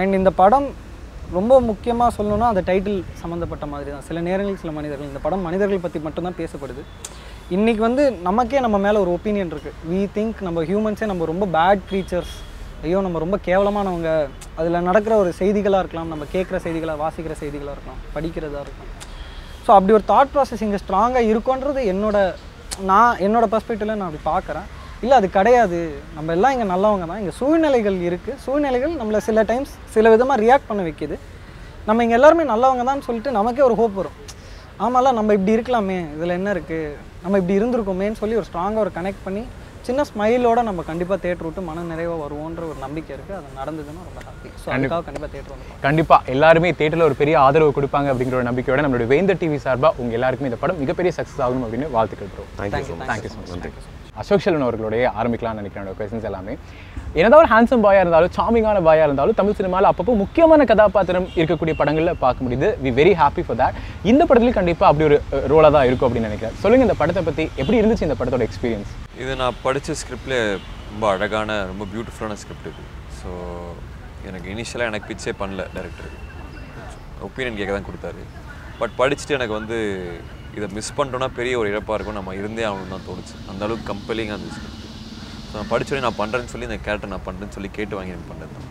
அண்ட் இந்த படம் ரொம்ப முக்கியமாக சொல்லணும்னா அந்த டைட்டில் சம்மந்தப்பட்ட மாதிரி தான். சில நேரங்களில் சில மனிதர்கள் இந்த படம் மனிதர்கள் பற்றி மட்டும்தான் பேசப்படுது. இன்றைக்கி வந்து நமக்கே நம்ம மேலே ஒரு ஒப்பீனியன் இருக்குது வி திங்க் நம்ம ஹியூமன்ஸே நம்ம ரொம்ப பேட் க்ரீச்சர்ஸ் ஐயோ நம்ம ரொம்ப கேவலமானவங்க. அதில் நடக்கிற ஒரு செய்திகளாக இருக்கலாம். நம்ம கேட்குற செய்திகளாக வாசிக்கிற செய்திகளாக இருக்கலாம். படிக்கிறதா இருக்கலாம். ஸோ அப்படி ஒரு தாட் ப்ராசஸ் இங்கே ஸ்ட்ராங்காக இருக்குன்றது என்னோட நான் என்னோட பர்ஸ்பெக்டிவில் நான் அப்படி பார்க்குறேன். இல்லை அது கிடையாது. நம்ம எல்லாம் இங்கே நல்லவங்க தான். இங்கே சூழ்நிலைகள் இருக்குது சூழ்நிலைகள் நம்மளை சில டைம்ஸ் சில விதமாக ரியாக்ட் பண்ண வைக்குது. நம்ம இங்கே எல்லாருமே நல்லவங்க தான் சொல்லிட்டு நமக்கே ஒரு ஹோப் வரும். ஆமாம்ல நம்ம இப்படி இருக்கலாமே. இதில் என்ன இருக்குது நம்ம இப்படி இருந்திருக்கோமேன்னு சொல்லி ஒரு ஸ்ட்ராங்காக ஒரு கனெக்ட் பண்ணி சின்ன ஸ்மைலோட நம்ம கண்டிப்பாக தேட்டர் விட்டு மன நிறைவாக வருவோன்ற ஒரு நம்பிக்கை இருக்குது அது நடந்ததுன்னா ரொம்ப ஹாப்பி ஸோ அதுக்காக கண்டிப்பாக தேட்டர் வந்து கண்டிப்பா. எல்லாருமே தேட்டரில் ஒரு பெரிய ஆதரவு கொடுப்பாங்க அப்படிங்கிற ஒரு நம்பிக்கையோட நம்மளுடைய வேந்தர் டிவி சார்பா உங்க எல்லாருக்குமே இந்த படம் மிகப்பெரிய சக்ஸஸ் ஆகும் அப்படின்னு வாழ்த்துக்கள் bro thank you so much thank you so much Ashok Selvan அவர்களுடைய ஆரம்பிக்கலாம்னு நினைக்கிறேன் கொஸ்டின்ஸ் எல்லாமே. என்னதான் ஒரு ஹேண்ட்ஸம் பாயாக இருந்தாலும் சாமிங்கான பாயாக இருந்தாலும் தமிழ் சினிமாவில் அப்பப்போ முக்கியமான கதாபாத்திரம் இருக்கக்கூடிய படங்களில் பார்க்க முடியுது. We very happy for that இந்த படத்துலையும் கண்டிப்பாக அப்படி ஒரு ரோலாக தான் இருக்கும் அப்படின்னு நினைக்கிறேன். சொல்லுங்கள் இந்த படத்தை பற்றி எப்படி இருந்துச்சு இந்த படத்தோட எக்ஸ்பீரியன்ஸ் இது நான் படித்த ஸ்கிரிப்ட்ல ரொம்ப அழகான ரொம்ப பியூட்டிஃபுல்லான ஸ்கிரிப்ட் இது. ஸோ எனக்கு இனிஷியலாக எனக்கு பிச்சே பண்ணல டேரக்டர் ஒப்பீனியன் கேட்க தான் கொடுத்தாரு. பட் படிச்சுட்டு எனக்கு வந்து இதை மிஸ் பண்ணிட்டோன்னா பெரிய ஒரு இழப்பாக இருக்கும் நம்ம இருந்தே ஆகணும்னு தான் தோணுச்சு. அந்த அளவுக்கு கம்பெலிங்காக ஸ்கிரிப்ட் ஸோ நான் படிச்சோடனே நான் பண்ணுறேன்னு சொல்லி இந்த கேரக்டர் நான் பண்ணுறேன்னு சொல்லி கேட்டு வாங்கி எனக்கு பண்ணது தான்.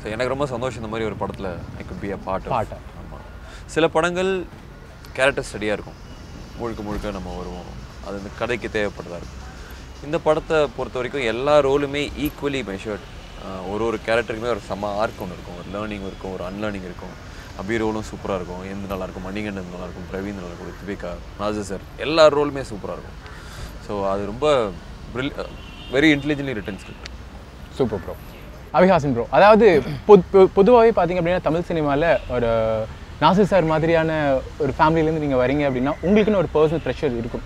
ஸோ எனக்கு ரொம்ப சந்தோஷம் இந்த மாதிரி ஒரு படத்தில் I could be a part Part. ஆமாம் சில படங்கள் கேரக்டர் ஸ்டடியாக இருக்கும். முழுக்க முழுக்க நம்ம வருவோம். அது இந்த கதைக்கு தேவைப்படுறதா இருக்கும். இந்த படத்தை பொறுத்த வரைக்கும் எல்லா ரோலுமே ஈக்குவலி மெஷர்ட் ஒரு ஒரு கேரக்டருக்குமே ஒரு செம்ம ஆர்க் ஒன்று இருக்கும். ஒரு லேர்னிங் இருக்கும். ஒரு அன்லேர்னிங் இருக்கும். அபி ரோலும் சூப்பராக இருக்கும் எந்த நல்லா இருக்கும் மணிகண்டன் நல்லா இருக்கும் பிரவீன் நல்லா இருக்கும் ரித்விகா நாஜர் சார் எல்லா ரோலுமே சூப்பராக இருக்கும் ஸோ அது ரொம்ப very intelligently written script super bro Abhihasan bro அதாவது பொது பொதுவாகவே பார்த்தீங்க அப்படின்னா தமிழ் சினிமாவில் ஒரு நாசிர் சார் மாதிரியான ஒரு ஃபேமிலியிலேருந்து நீங்கள் வரீங்க அப்படின்னா உங்களுக்குன்னு ஒரு பர்சனல் ப்ரெஷர் இருக்கும்.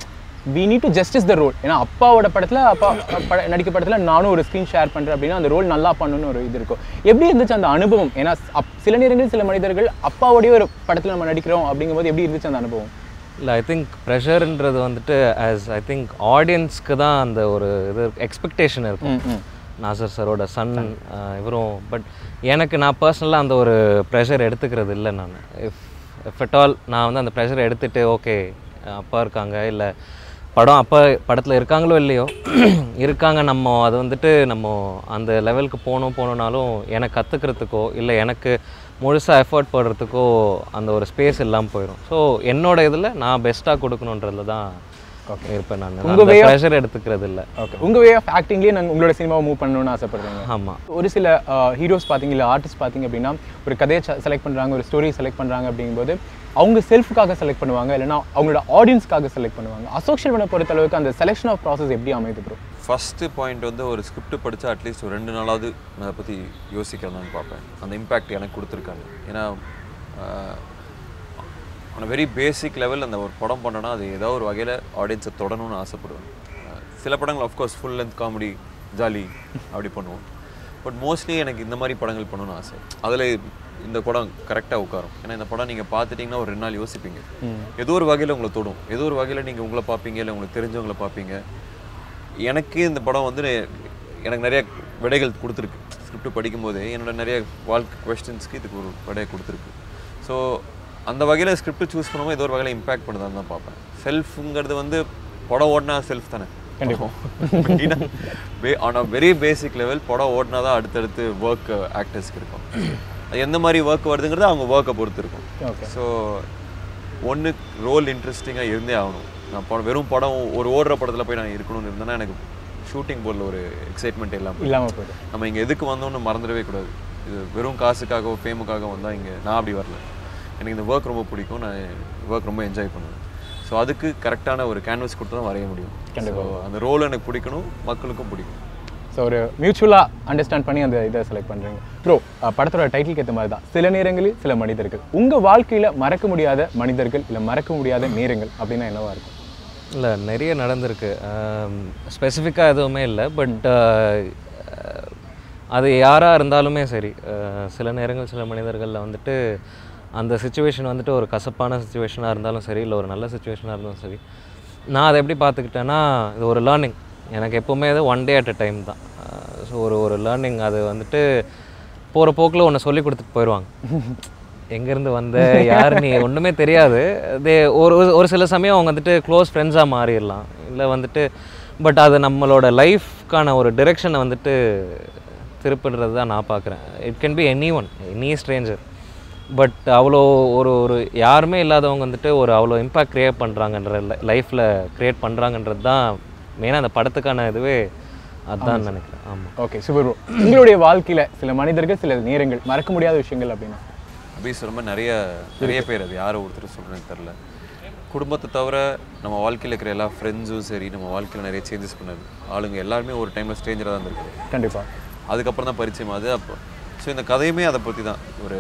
We need to justice the role ஏன்னா அப்பாவோட படத்தில் அப்பா பட நடிக்க படத்தில் நானும் ஒரு ஸ்க்ரீன் ஷேர் பண்ணுறேன் அப்படின்னா அந்த ரோல் நல்லா பண்ணணும்னு ஒரு இது இருக்கும். எப்படி இருந்துச்சு அந்த அனுபவம்? ஏன்னா அப் சில நேரங்களில் சில மனிதர்கள் அப்பாவோடய ஒரு படத்தில் நம்ம நடிக்கிறோம் அப்படிங்கும்போது எப்படி இருந்துச்சு அந்த அனுபவம்? இல்லை ஐ திங்க் ப்ரெஷர்ன்றது வந்துட்டு ஆஸ் ஐ திங்க் ஆடியன்ஸ்க்கு தான் அந்த ஒரு இது எக்ஸ்பெக்டேஷன் இருக்கும். நாசர் சரோட சன் இவரும் பட் எனக்கு நான் பர்சனலாக அந்த ஒரு ப்ரெஷர் எடுத்துக்கிறது இல்லை நான். இஃப் இஃப் அட் ஆல் நான் வந்து அந்த ப்ரெஷர் எடுத்துகிட்டு ஓகே அப்பா இருக்காங்க இல்லை படம் அப்பா படத்தில் இருக்காங்களோ இல்லையோ? இருக்காங்க நம்ம அது வந்துட்டு நம்ம அந்த லெவலுக்கு போகணும் போகணுன்னாலும் எனக்கு கற்றுக்கிறதுக்கோ இல்லை எனக்கு முழுசாக எஃபர்ட் போடுறதுக்கோ அந்த ஒரு ஸ்பேஸ் இல்லாமல் போயிடும் ஸோ என்னோட இதில் நான் பெஸ்ட்டாக கொடுக்கணுன்றதுல தான் இருப்பேன் நான். உங்க அந்த way of- ப்ரெஷர் எடுத்துக்கிறது இல்லை ஓகே உங்கள் வே ஆஃப் ஆக்டிங்லேயே நான் உங்களோட சினிமாவை மூவ் பண்ணணும்னு ஆசைப்படுறீங்க. ஆமாம் ஒரு சில ஹீரோஸ் பார்த்தீங்க இல்லை ஆர்டிஸ்ட் பார்த்தீங்க அப்படின்னா ஒரு கதையை செலக்ட் பண்ணுறாங்க ஒரு ஸ்டோரி செலக்ட் பண்ணுறாங்க அப்படிங்கும்போது அவங்க செல்ஃபுக்காக செலக்ட் பண்ணுவாங்க இல்லைன்னா அவங்களோட ஆடியன்ஸ்க்காக செலக்ட் பண்ணுவாங்க. அசோஷியல் பண்ண பொறுத்த அளவுக்கு அந்த செலெக்ஷன் ஆஃப் ப்ராசஸ் எப்படி அமைது ப்ரோ ஃபஸ்ட்டு பாயிண்ட் வந்து ஒரு ஸ்கிரிப்ட் படித்தா அட்லீஸ்ட் ஒரு ரெண்டு நாளாவது நான் அதை பற்றி யோசிக்கிறதான்னு பார்ப்பேன். அந்த இம்பேக்ட் எனக்கு கொடுத்துருக்காங்க. ஏன்னா ஆன் வெரி பேசிக் லெவல் அந்த ஒரு படம் பண்ணோன்னா அது ஏதோ ஒரு வகையில் ஆடியன்ஸை தொடணும்னு ஆசைப்படுவேன். சில படங்கள் of course full length comedy jolly அப்படி பண்ணுவோம். பட் மோஸ்ட்லி எனக்கு இந்த மாதிரி படங்கள் பண்ணணும்னு ஆசை. அதில் இந்த படம் கரெக்டாக உட்காரும். ஏன்னா இந்த படம் நீங்கள் பார்த்துட்டிங்கன்னா ஒரு ரெண்டு நாள் யோசிப்பீங்க. ஏதோ ஒரு வகையில் உங்களை தொடும். ஏதோ ஒரு வகையில் நீங்கள் உங்களை பார்ப்பீங்க இல்லை உங்களுக்கு தெரிஞ்சவங்களை பார்ப்பீங்க. எனக்கு இந்த படம் வந்து எனக்கு நிறைய விடைகள் கொடுத்துருக்கு. ஸ்கிரிப்ட் படிக்கும்போதே என்னோட நிறைய வாழ்க்கை கொஸ்டின்ஸ்க்கு இதுக்கு ஒரு விடையை கொடுத்துருக்கு. ஸோ அந்த வகையில் ஸ்கிரிப்ட் சூஸ் பண்ணும்போது ஏதோ ஒரு வகையில் இம்பாக்ட் பண்ணுதான்னு தான் பார்ப்பேன். செல்ஃப்ங்கிறது வந்து படம் ஓடினா செல்ஃப் தானே. கண்டிப்பாக on a very basic level படம் ஓடினா தான் அடுத்தடுத்து ஒர்க் ஆக்டர்ஸ்க்கு இருக்கும். எந்த மாதிரி ஒர்க் வருதுங்கிறது அவங்க ஒர்க்கை பொறுத்து இருக்கும். ஸோ ஒன்று ரோல் இன்ட்ரெஸ்டிங்காக இருந்தே ஆகணும். நான் படம் வெறும் படம் ஒரு ஓடுற படத்தில் போய் நான் இருக்கணும்னு இருந்தேன்னா எனக்கு ஷூட்டிங் போர்டில் ஒரு எக்ஸைட்மெண்ட் இல்லாமல் இல்லாமல் போயிடும். நம்ம இங்கே எதுக்கு வந்தோம்னு மறந்துடவே கூடாது. இது வெறும் காசுக்காகவோ ஃபேமுக்காக வந்தால் இங்கே நான் அப்படி வரல. எனக்கு இந்த ஒர்க் ரொம்ப பிடிக்கும். நான் ஒர்க் ரொம்ப என்ஜாய் பண்ணுவேன். ஸோ அதுக்கு கரெக்டான ஒரு கேன்வஸ் கொடுத்து தான் வரைய முடியும். கண்டிப்பா. So, அந்த ரோல் எனக்கு பிடிக்கணும். மக்களுக்கும் பிடிக்கும். ஸோ ஒரு மியூச்சுவலாக அண்டர்ஸ்டாண்ட் பண்ணி அந்த இதை செலக்ட் பண்ணுறீங்க ப்ரோ படத்தோட டைட்டிலுக்கு ஏற்ற மாதிரி தான். சில நேரங்களில் சில மனிதர்கள். உங்கள் வாழ்க்கையில் மறக்க முடியாத மனிதர்கள் இல்லை மறக்க முடியாத நேரங்கள் அப்படின்னா என்னவா இருக்கும்? இல்லை நிறைய நடந்திருக்கு. ஸ்பெசிஃபிக்காக எதுவுமே இல்லை பட் அது யாராக இருந்தாலுமே சரி. சில நேரங்கள் சில மனிதர்களில் வந்துட்டு அந்த சுச்சுவேஷன் வந்துட்டு ஒரு கசப்பான சுச்சுவேஷனாக இருந்தாலும் சரி இல்லை ஒரு நல்ல சுச்சுவேஷனாக இருந்தாலும் சரி. நான் அதை எப்படி பார்த்துக்கிட்டேன்னா இது ஒரு லேர்னிங் எனக்கு எப்போவுமே அது one day at a time தான். ஸோ ஒரு ஒரு லேர்னிங் அது வந்துட்டு போகிற போக்கில் ஒன்று சொல்லி கொடுத்துட்டு போயிடுவாங்க எங்கேருந்து வந்த யார் நீ ஒன்றுமே தெரியாது. தே ஒரு ஒரு- சில சமயம் அவங்க வந்துட்டு க்ளோஸ் ஃப்ரெண்ட்ஸாக மாறிடலாம். இல்லை வந்துட்டு பட் அது நம்மளோட லைஃப்க்கான ஒரு டிரெக்ஷனை வந்துட்டு திருப்பிடுறது தான் நான் பார்க்குறேன். It can be any one any stranger but அவ்வளோ ஒரு ஒரு யாருமே இல்லாதவங்க வந்துட்டு ஒரு அவ்வளோ இம்பாக்ட் க்ரியேட் பண்ணுறாங்கன்ற லைஃப்பில் க்ரியேட் பண்ணுறாங்கன்றது தான் மெயினாக அந்த படத்துக்கான இதுவே அதுதான் நினைக்கிறேன். ஆமாம் ஓகே சூப்பர் ப்ரோ உங்களுடைய வாழ்க்கையில் சில மனிதர்கள் சில நேரங்கள் மறக்க முடியாத விஷயங்கள் அப்படின்னா? அபி சொல்ற மாதிரி நிறைய நிறைய பேர் அது. யாரோ ஒருத்தர் சொல்கிறேன்னு தெரில குடும்பத்தை தவிர நம்ம வாழ்க்கையில் இருக்கிற எல்லா ஃப்ரெண்ட்ஸும் சரி நம்ம வாழ்க்கையில் நிறைய சேஞ்சஸ் பண்ணது. ஆளுங்க எல்லாருமே ஒரு டைமில் ஸ்ட்ரேஞ்சராக தான் இருந்திருக்காங்க. கண்டிப்பாக அதுக்கப்புறம் தான் பரிச்சயம் ஆகுது அப்போ. ஸோ இந்த கதையுமே அதை பற்றி தான். ஒரு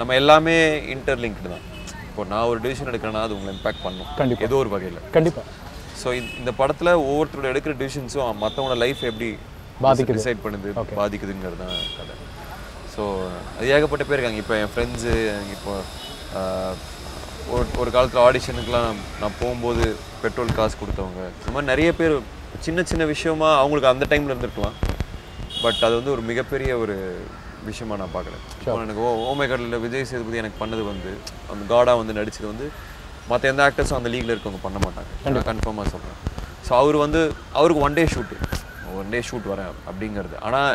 நம்ம எல்லாமே இன்டர்லிங்க்டு தான். இப்போ நான் ஒரு டிசிஷன் எடுக்கிறேன்னா அது உங்களை இம்பாக்ட் பண்ணும். கண்டிப்பா. ஏதோ ஒரு வகையில். கண்டிப்பாக ஸோ இந்த படத்தில் ஒவ்வொருத்தரோட எடுக்கிற டிசிஷன்ஸும் மற்றவங்களோட லைஃப் எப்படி பாதிக்குது. டிசைட் பண்ணுது. பாதிக்குதுங்கிறது தான் கதை. ஸோ அது ஏகப்பட்ட பேர் இருக்காங்க. இப்போ என் ஃப்ரெண்ட்ஸு இப்போ ஒரு ஒரு காலத்தில் ஆடிஷனுக்குலாம் நான் போகும்போது பெட்ரோல் காசு கொடுத்தவங்க இந்த மாதிரி நிறைய பேர் சின்ன சின்ன விஷயமா அவங்களுக்கு அந்த டைமில் இருந்திருக்கலாம். பட் அது வந்து ஒரு மிகப்பெரிய ஒரு விஷயமா நான் பார்க்குறேன். எனக்கு ஓ ஓமேகரில் விஜய் சேதுபதி எனக்கு பண்ணது வந்து அந்த காடாக வந்து நடிச்சது வந்து மற்ற எந்த ஆக்டர்ஸும் அந்த லீக்ல இருக்கவங்க பண்ண மாட்டாங்க. கன்ஃபார்மாக சொல்கிறேன் ஸோ அவர் வந்து அவருக்கு one day shoot one day shoot வரேன் அப்படிங்கிறது. ஆனால்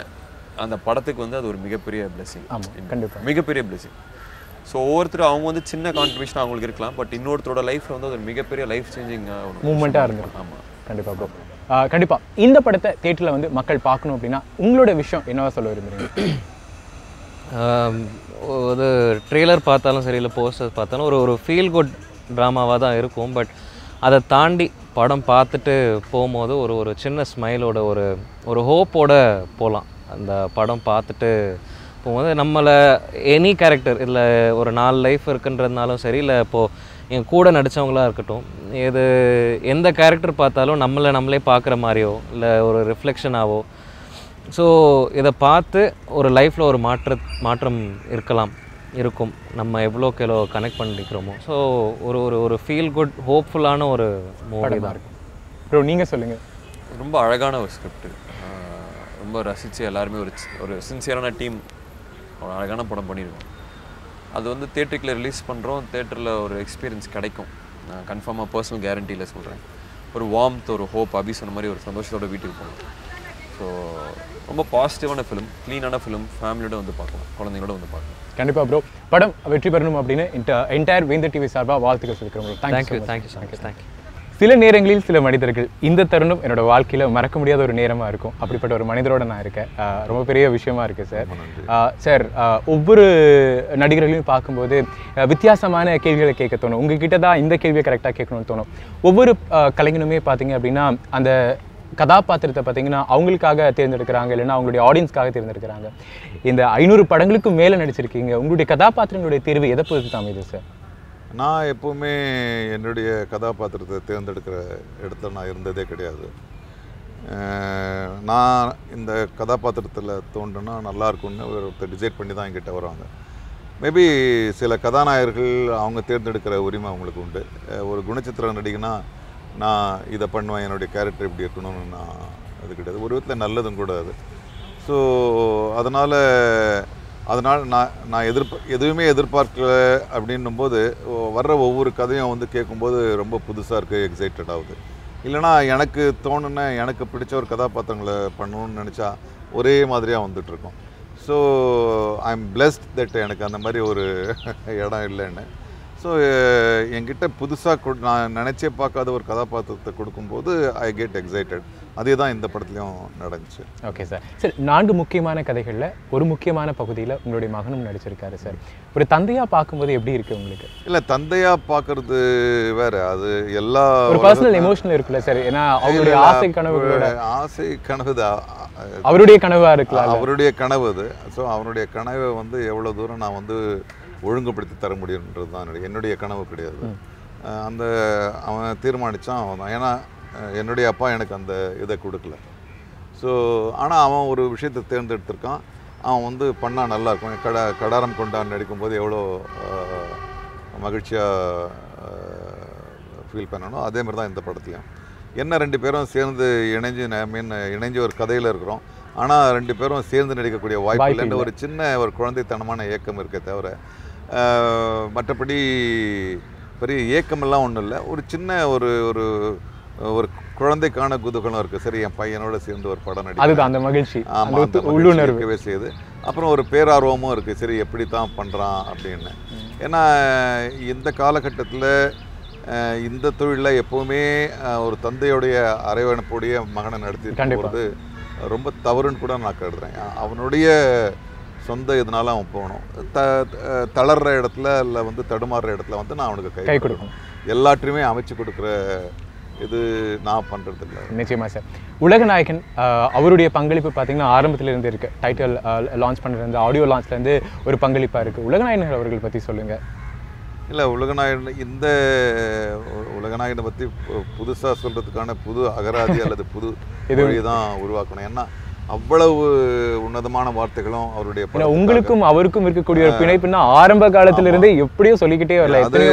அந்த படத்துக்கு வந்து அது ஒரு மிகப்பெரிய பிளெஸிங் ஆமா, கண்டிப்பா. மிகப்பெரிய பிளெஸிங் ஸோ ஒவ்வொருத்தரும் அவங்க வந்து சின்ன கான்ட்ரிபியூஷன் அவங்களுக்கு இருக்கலாம். பட் இன்னொருத்தரோட லைஃப்பில் வந்து அது ஒரு மிகப்பெரிய லைஃப் சேஞ்சிங் மூமெண்ட்டாக இருந்திருக்கும். ஆமாம் கண்டிப்பாக ப்ரோ கண்டிப்பாக இந்த படத்தை தேட்டரில் வந்து மக்கள் பார்க்கணும் அப்படின்னா உங்களோட விஷயம் என்னவா சொல்ல விரும்புறீங்க? ஆம், ஒரு ட்ரெய்லர் பார்த்தாலும் சரி இல்லை போஸ்டர் பார்த்தாலும் ஒரு ஒரு ஃபீல் குட் ட்ராமாவாக தான் இருக்கும் பட் அதை தாண்டி படம் பார்த்துட்டு போகும்போது ஒரு ஒரு சின்ன ஸ்மைலோட ஒரு ஒரு ஹோப்போட போகலாம். அந்த படம் பார்த்துட்டு போகும்போது நம்மளை எனி கேரக்டர் இல்லை ஒரு நாலு லைஃப் இருக்குன்றதுனாலும் சரி இல்லை இப்போது என் கூட நடித்தவங்களா இருக்கட்டும் இது எந்த கேரக்டர் பார்த்தாலும் நம்மளை நம்மளே பார்க்குற மாதிரியோ இல்லை ஒரு ரிஃப்ளெக்ஷனாவோ ஸோ இதை பார்த்து ஒரு லைஃப்பில் ஒரு மாற்ற மாற்றம் இருக்கலாம். இருக்கும். நம்ம எவ்வளோக்கு எவ்வளோ கனெக்ட் பண்ணிக்கிறோமோ. ஸோ ஒரு ஒரு ஒரு ஃபீல் குட் ஹோப்ஃபுல்லான ஒரு மூவி தான் இருக்கும். ப்ரோ நீங்கள் சொல்லுங்கள் ரொம்ப அழகான ஒரு ஸ்கிரிப்ட் ரொம்ப ரசித்து எல்லாருமே ஒரு ஒரு சின்சியரான டீம் ஒரு அழகான படம் பண்ணியிருக்கோம். அது வந்து தேட்டருக்குள்ள ரிலீஸ் பண்ணுறோம் தேட்டரில் ஒரு எக்ஸ்பீரியன்ஸ் கிடைக்கும். நான் கன்ஃபார்மாக பர்சனல் கேரண்டியில் சொல்கிறேன் ஒரு வார்ம்த் ஒரு ஹோப் அபி சொன்ன மாதிரி ஒரு சந்தோஷத்தோட வீட்டுக்கு போகணும். ஸோ ரொம்ப பாசிட்டிவான ஃபிலிம் க்ளீனான ஃபிலிம் ஃபேமிலியோட வந்து பார்க்கலாம் குழந்தைங்களோட வந்து பார்க்கலாம் கண்டிப்பாக ப்ரோ படம் வெற்றி பெறணும் அப்படின்னு என்டையர் வேந்தர் டிவி சார்பாக வாழ்த்துக்கள் சொல்லிக்கிறோம் தேங்க்யூ. தேங்க்யூ மச் தேங்க்யூ சில நேரங்களில் சில மனிதர்கள் இந்த தருணம் என்னோட வாழ்க்கையில் மறக்க முடியாத ஒரு நேரமாக இருக்கும். அப்படிப்பட்ட ஒரு மனிதரோட நான் இருக்கேன். ரொம்ப பெரிய விஷயமா இருக்கு சார் சார் ஒவ்வொரு நடிகர்களையும் பார்க்கும்போது வித்தியாசமான கேள்விகளை கேட்க தோணும். உங்ககிட்ட தான் இந்த கேள்வியை கரெக்டாக கேட்கணும்னு தோணும். ஒவ்வொரு கலைஞனுமே பார்த்தீங்க அப்படின்னா அந்த கதாபாத்திரத்தை பார்த்தீங்கன்னா அவங்களுக்காக தேர்ந்தெடுக்கிறாங்க இல்லைன்னா அவங்களுடைய ஆடியன்ஸ்க்காக தேர்ந்தெடுக்கிறாங்க. இந்த ஐநூறு படங்களுக்கும் மேலே நடிச்சிருக்கீங்க. உங்களுடைய கதாபாத்திரங்களுடைய தேர்வு எதை பொறுத்து அமையுது சார் நான் எப்போவுமே என்னுடைய கதாபாத்திரத்தை தேர்ந்தெடுக்கிற இடத்துல நான் இருந்ததே கிடையாது. நான் இந்த கதாபாத்திரத்தில் தோன்றுனா நல்லா இருக்கும்னு ஒருத்தர் டிசைட் பண்ணி தான் என்கிட்ட வருவாங்க. மேபி சில கதாநாயகர்கள் அவங்க தேர்ந்தெடுக்கிற உரிமை அவங்களுக்கு உண்டு. ஒரு குணச்சித்திர நடிகைனா நான் இதை பண்ணுவேன் என்னுடைய கேரக்டர் இப்படி இருக்கணும்னு நான் அது கிடையாது. ஒரு விதத்தில் நல்லதும் கூட அது. ஸோ அதனால் அதனால் நான் நான் எதிர்ப்ப எதுவுமே எதிர்பார்க்கல அப்படின்னும் போது வர்ற ஒவ்வொரு கதையும் வந்து கேட்கும்போது ரொம்ப புதுசாக இருக்குது எக்ஸைட்டட் ஆகுது. இல்லைனா எனக்கு தோணுன எனக்கு பிடிச்ச ஒரு கதாபாத்திரங்களை பண்ணணும்னு நினச்சா ஒரே மாதிரியாக வந்துட்டுருக்கோம். So I am blessed that எனக்கு அந்த மாதிரி ஒரு இடம் இல்லைன்னு. ஸோ என்கிட்ட புதுசாக நான் நினச்சே பார்க்காத ஒரு கதாபாத்திரத்தை கொடுக்கும்போது ஐ கெட் எக்ஸைட்டட் அதே தான் இந்த படத்துலையும் நடந்துச்சு. ஓகே சார் சார் நான்கு முக்கியமான கதைகளில் ஒரு முக்கியமான பகுதியில் உங்களுடைய மகனும் நடிச்சிருக்காரு சார் ஒரு தந்தையாக பார்க்கும்போது எப்படி இருக்கு உங்களுக்கு? இல்லை தந்தையாக பார்க்கறது வேற. அது எல்லா ஒரு பர்சனல் எமோஷனல் இருக்குல்ல சார் ஏன்னா இல்ல, ஆசை கனவுகளோட. ஆசை கனவு. அவருடைய கனவா இருக்கலாம் அவருடைய கனவு அது. ஸோ அவனுடைய கனவை வந்து எவ்வளோ தூரம் நான் வந்து ஒழுங்குபடுத்தி தர முடியுன்றது தான் என்னுடைய- என்னுடைய கனவு கிடையாது. அந்த அவன் தீர்மானித்தான் அவன் தான் ஏன்னா என்னுடைய அப்பா எனக்கு அந்த இதை கொடுக்கல. ஸோ ஆனால் அவன் ஒரு விஷயத்தை தேர்ந்தெடுத்திருக்கான். அவன் வந்து பண்ணால் நல்லா இருக்கும். கட கடாரம் கொண்டான் நடிக்கும்போது எவ்வளோ மகிழ்ச்சியாக ஃபீல் பண்ணணும் அதே மாதிரி தான் இந்த படத்துலையும். என்ன ரெண்டு பேரும் சேர்ந்து இணைஞ்சு ஐ மீன் இணைஞ்சு ஒரு கதையில் இருக்கிறோம். ஆனால் ரெண்டு பேரும் சேர்ந்து நடிக்கக்கூடிய வாய்ப்பு இல்லைன்னு இல்லை. ஒரு சின்ன ஒரு குழந்தைத்தனமான ஏக்கம் இருக்கே தவிர மற்றபடி பெரிய ஏக்கமெல்லாம் ஒன்றும் இல்லை. ஒரு சின்ன ஒரு ஒரு ஒரு குழந்தைக்கான குதூகலம் இருக்குது சரி என் பையனோட சேர்ந்து ஒரு படம் நடிக்கிறேன். அதுதான் அந்த மகிழ்ச்சி. உள்ளுணர்வு. செய்யுது. அப்புறம் ஒரு பேரார்வமும் இருக்குது சரி எப்படி தான் பண்ணுறான் அப்படின்னு ஏன்னா இந்த காலகட்டத்தில் இந்த தொழிலில் எப்போவுமே ஒரு தந்தையுடைய அரவணைப்புடைய மகனை நடத்தி. போகிறது ரொம்ப தவறுன்னு கூட நான் கருதுறேன். அவனுடைய சொந்த இதனால அவன் போகணும். த தளர்ற இடத்துல இல்லை வந்து தடுமாறுற இடத்துல வந்து நான் அவனுக்கு கை கொடுக்கணும். எல்லாற்றையுமே அமைச்சு கொடுக்குற இது நான் பண்ணுறது இல்லை நிச்சயமா சார். உலகநாயகன் ஆஹ், அவருடைய பங்களிப்பு பார்த்தீங்கன்னா ஆரம்பத்துல இருந்து இருக்கு. டைட்டில் லான்ச் பண்ணுறது ஆடியோ லான்ச்லேருந்து ஒரு பங்களிப்பாக இருக்கு. உலகநாயகன் அவர்கள் பற்றி சொல்லுங்க. இல்லை உலகநாயகன் இந்த உலகநாயகனை பற்றி புதுசாக சொல்கிறதுக்கான புது அகராதி அல்லது புது இது- தான் உருவாக்கணும். ஏன்னா அவ்வளவு உன்னதமான வார்த்தைகளும் அவருடைய உங்களுக்கும் அவருக்கும் இருக்கக்கூடிய ஒரு பிணைப்புன்னா ஆரம்ப காலத்துல இருந்தே எப்படியோ சொல்லிக்கிட்டே வரல அது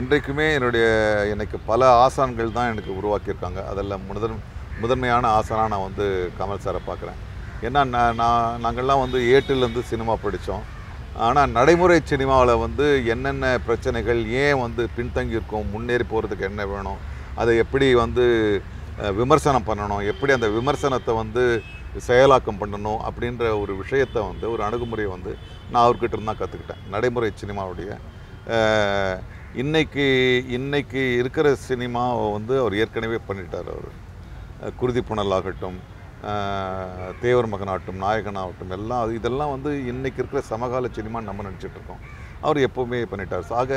என்றைக்குமே என்னுடைய எனக்கு பல ஆசான்கள் தான் எனக்கு உருவாக்கியிருக்காங்க. அதில் முதன் முதன்மையான ஆசானாக நான் வந்து கமல் சாரை பார்க்குறேன். ஏன்னா நான் நான் நாங்கள்லாம் வந்து ஏட்டிலேருந்து சினிமா படித்தோம். ஆனால் நடைமுறை சினிமாவில் வந்து என்னென்ன பிரச்சனைகள் ஏன் வந்து பின்தங்கி இருக்கோம் முன்னேறி போகிறதுக்கு என்ன வேணும் அதை எப்படி வந்து விமர்சனம் பண்ணணும். எப்படி அந்த விமர்சனத்தை வந்து செயலாக்கம் பண்ணணும் அப்படின்ற ஒரு விஷயத்தை வந்து ஒரு அணுகுமுறையை வந்து நான் அவர்கிட்ட இருந்தால் கற்றுக்கிட்டேன் நடைமுறை சினிமாவுடைய. இன்னைக்கு இன்னைக்கு இருக்கிற சினிமாவை வந்து அவர் ஏற்கனவே பண்ணிட்டார் அவர். அஹ், குருதி புனல் ஆகட்டும் தேவர் மகனாகட்டும் நாயகனாகட்டும் எல்லாம் அது இதெல்லாம் வந்து இன்றைக்கி இருக்கிற சமகால சினிமான்னு நம்ம நினச்சிட்ருக்கோம் அவர் எப்போவுமே பண்ணிட்டார். ஆக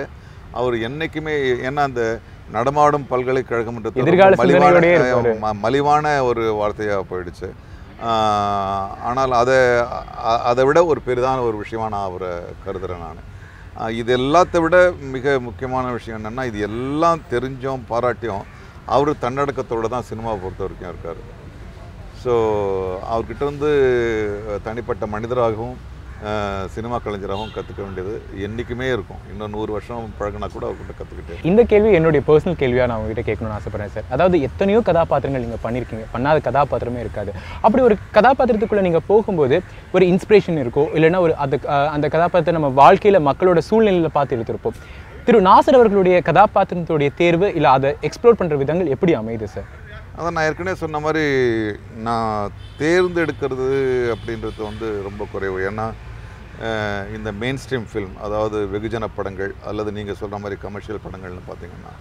அவர் என்றைக்குமே ஏன்னா அந்த நடமாடும் எதிர்கால மலிவான மலிவான ஒரு வார்த்தையாக போயிடுச்சு. ஆனால் அதை அதை விட ஒரு பெரிதான ஒரு விஷயமா நான் அவரை கருதுகிறேன் நான். இது எல்லாத்தை விட மிக முக்கியமான விஷயம் என்னென்னா இது எல்லாம் தெரிஞ்சும் பாராட்டியும் அவர் தன்னடக்கத்தோட தான் சினிமாவை பொறுத்த வரைக்கும் இருக்கார். ஸோ அவர்கிட்ட வந்து தனிப்பட்ட மனிதராகவும் சினிமா கலைஞராகவும் கற்றுக்க வேண்டியது என்றைக்குமே இருக்கும். இன்னும் நூறு வருஷம் பழகினா கூட அவர்கிட்ட கற்றுக்கிட்டே இந்த கேள்வி என்னுடைய பர்சனல் கேள்வியாக நான் உங்ககிட்ட கேட்கணும்னு ஆசைப்படுறேன் சார் அதாவது எத்தனையோ கதாபாத்திரங்கள் நீங்கள் பண்ணியிருக்கீங்க பண்ணாத கதாபாத்திரமே இருக்காது. அப்படி ஒரு கதாபாத்திரத்துக்குள்ளே நீங்கள் போகும்போது ஒரு இன்ஸ்பிரேஷன் இருக்கோ இல்லைன்னா ஒரு அந்த அந்த கதாபாத்திரத்தை நம்ம வாழ்க்கையில் மக்களோட சூழ்நிலையில் பார்த்து எடுத்திருப்போம். திரு நாசர் அவர்களுடைய கதாபாத்திரத்துடைய தேர்வு இல்லை அதை எக்ஸ்ப்ளோர் பண்ணுற விதங்கள் எப்படி அமையுது சார் அதான் நான் ஏற்கனவே சொன்ன மாதிரி நான் தேர்ந்தெடுக்கிறது அப்படின்றது வந்து ரொம்ப குறைவு. ஏன்னா இந்த மெயின் ஸ்ட்ரீம் ஃபில்ம் அதாவது வெகுஜன படங்கள் அல்லது நீங்கள் சொல்கிற மாதிரி கமர்ஷியல் படங்கள்னு பார்த்தீங்கன்னா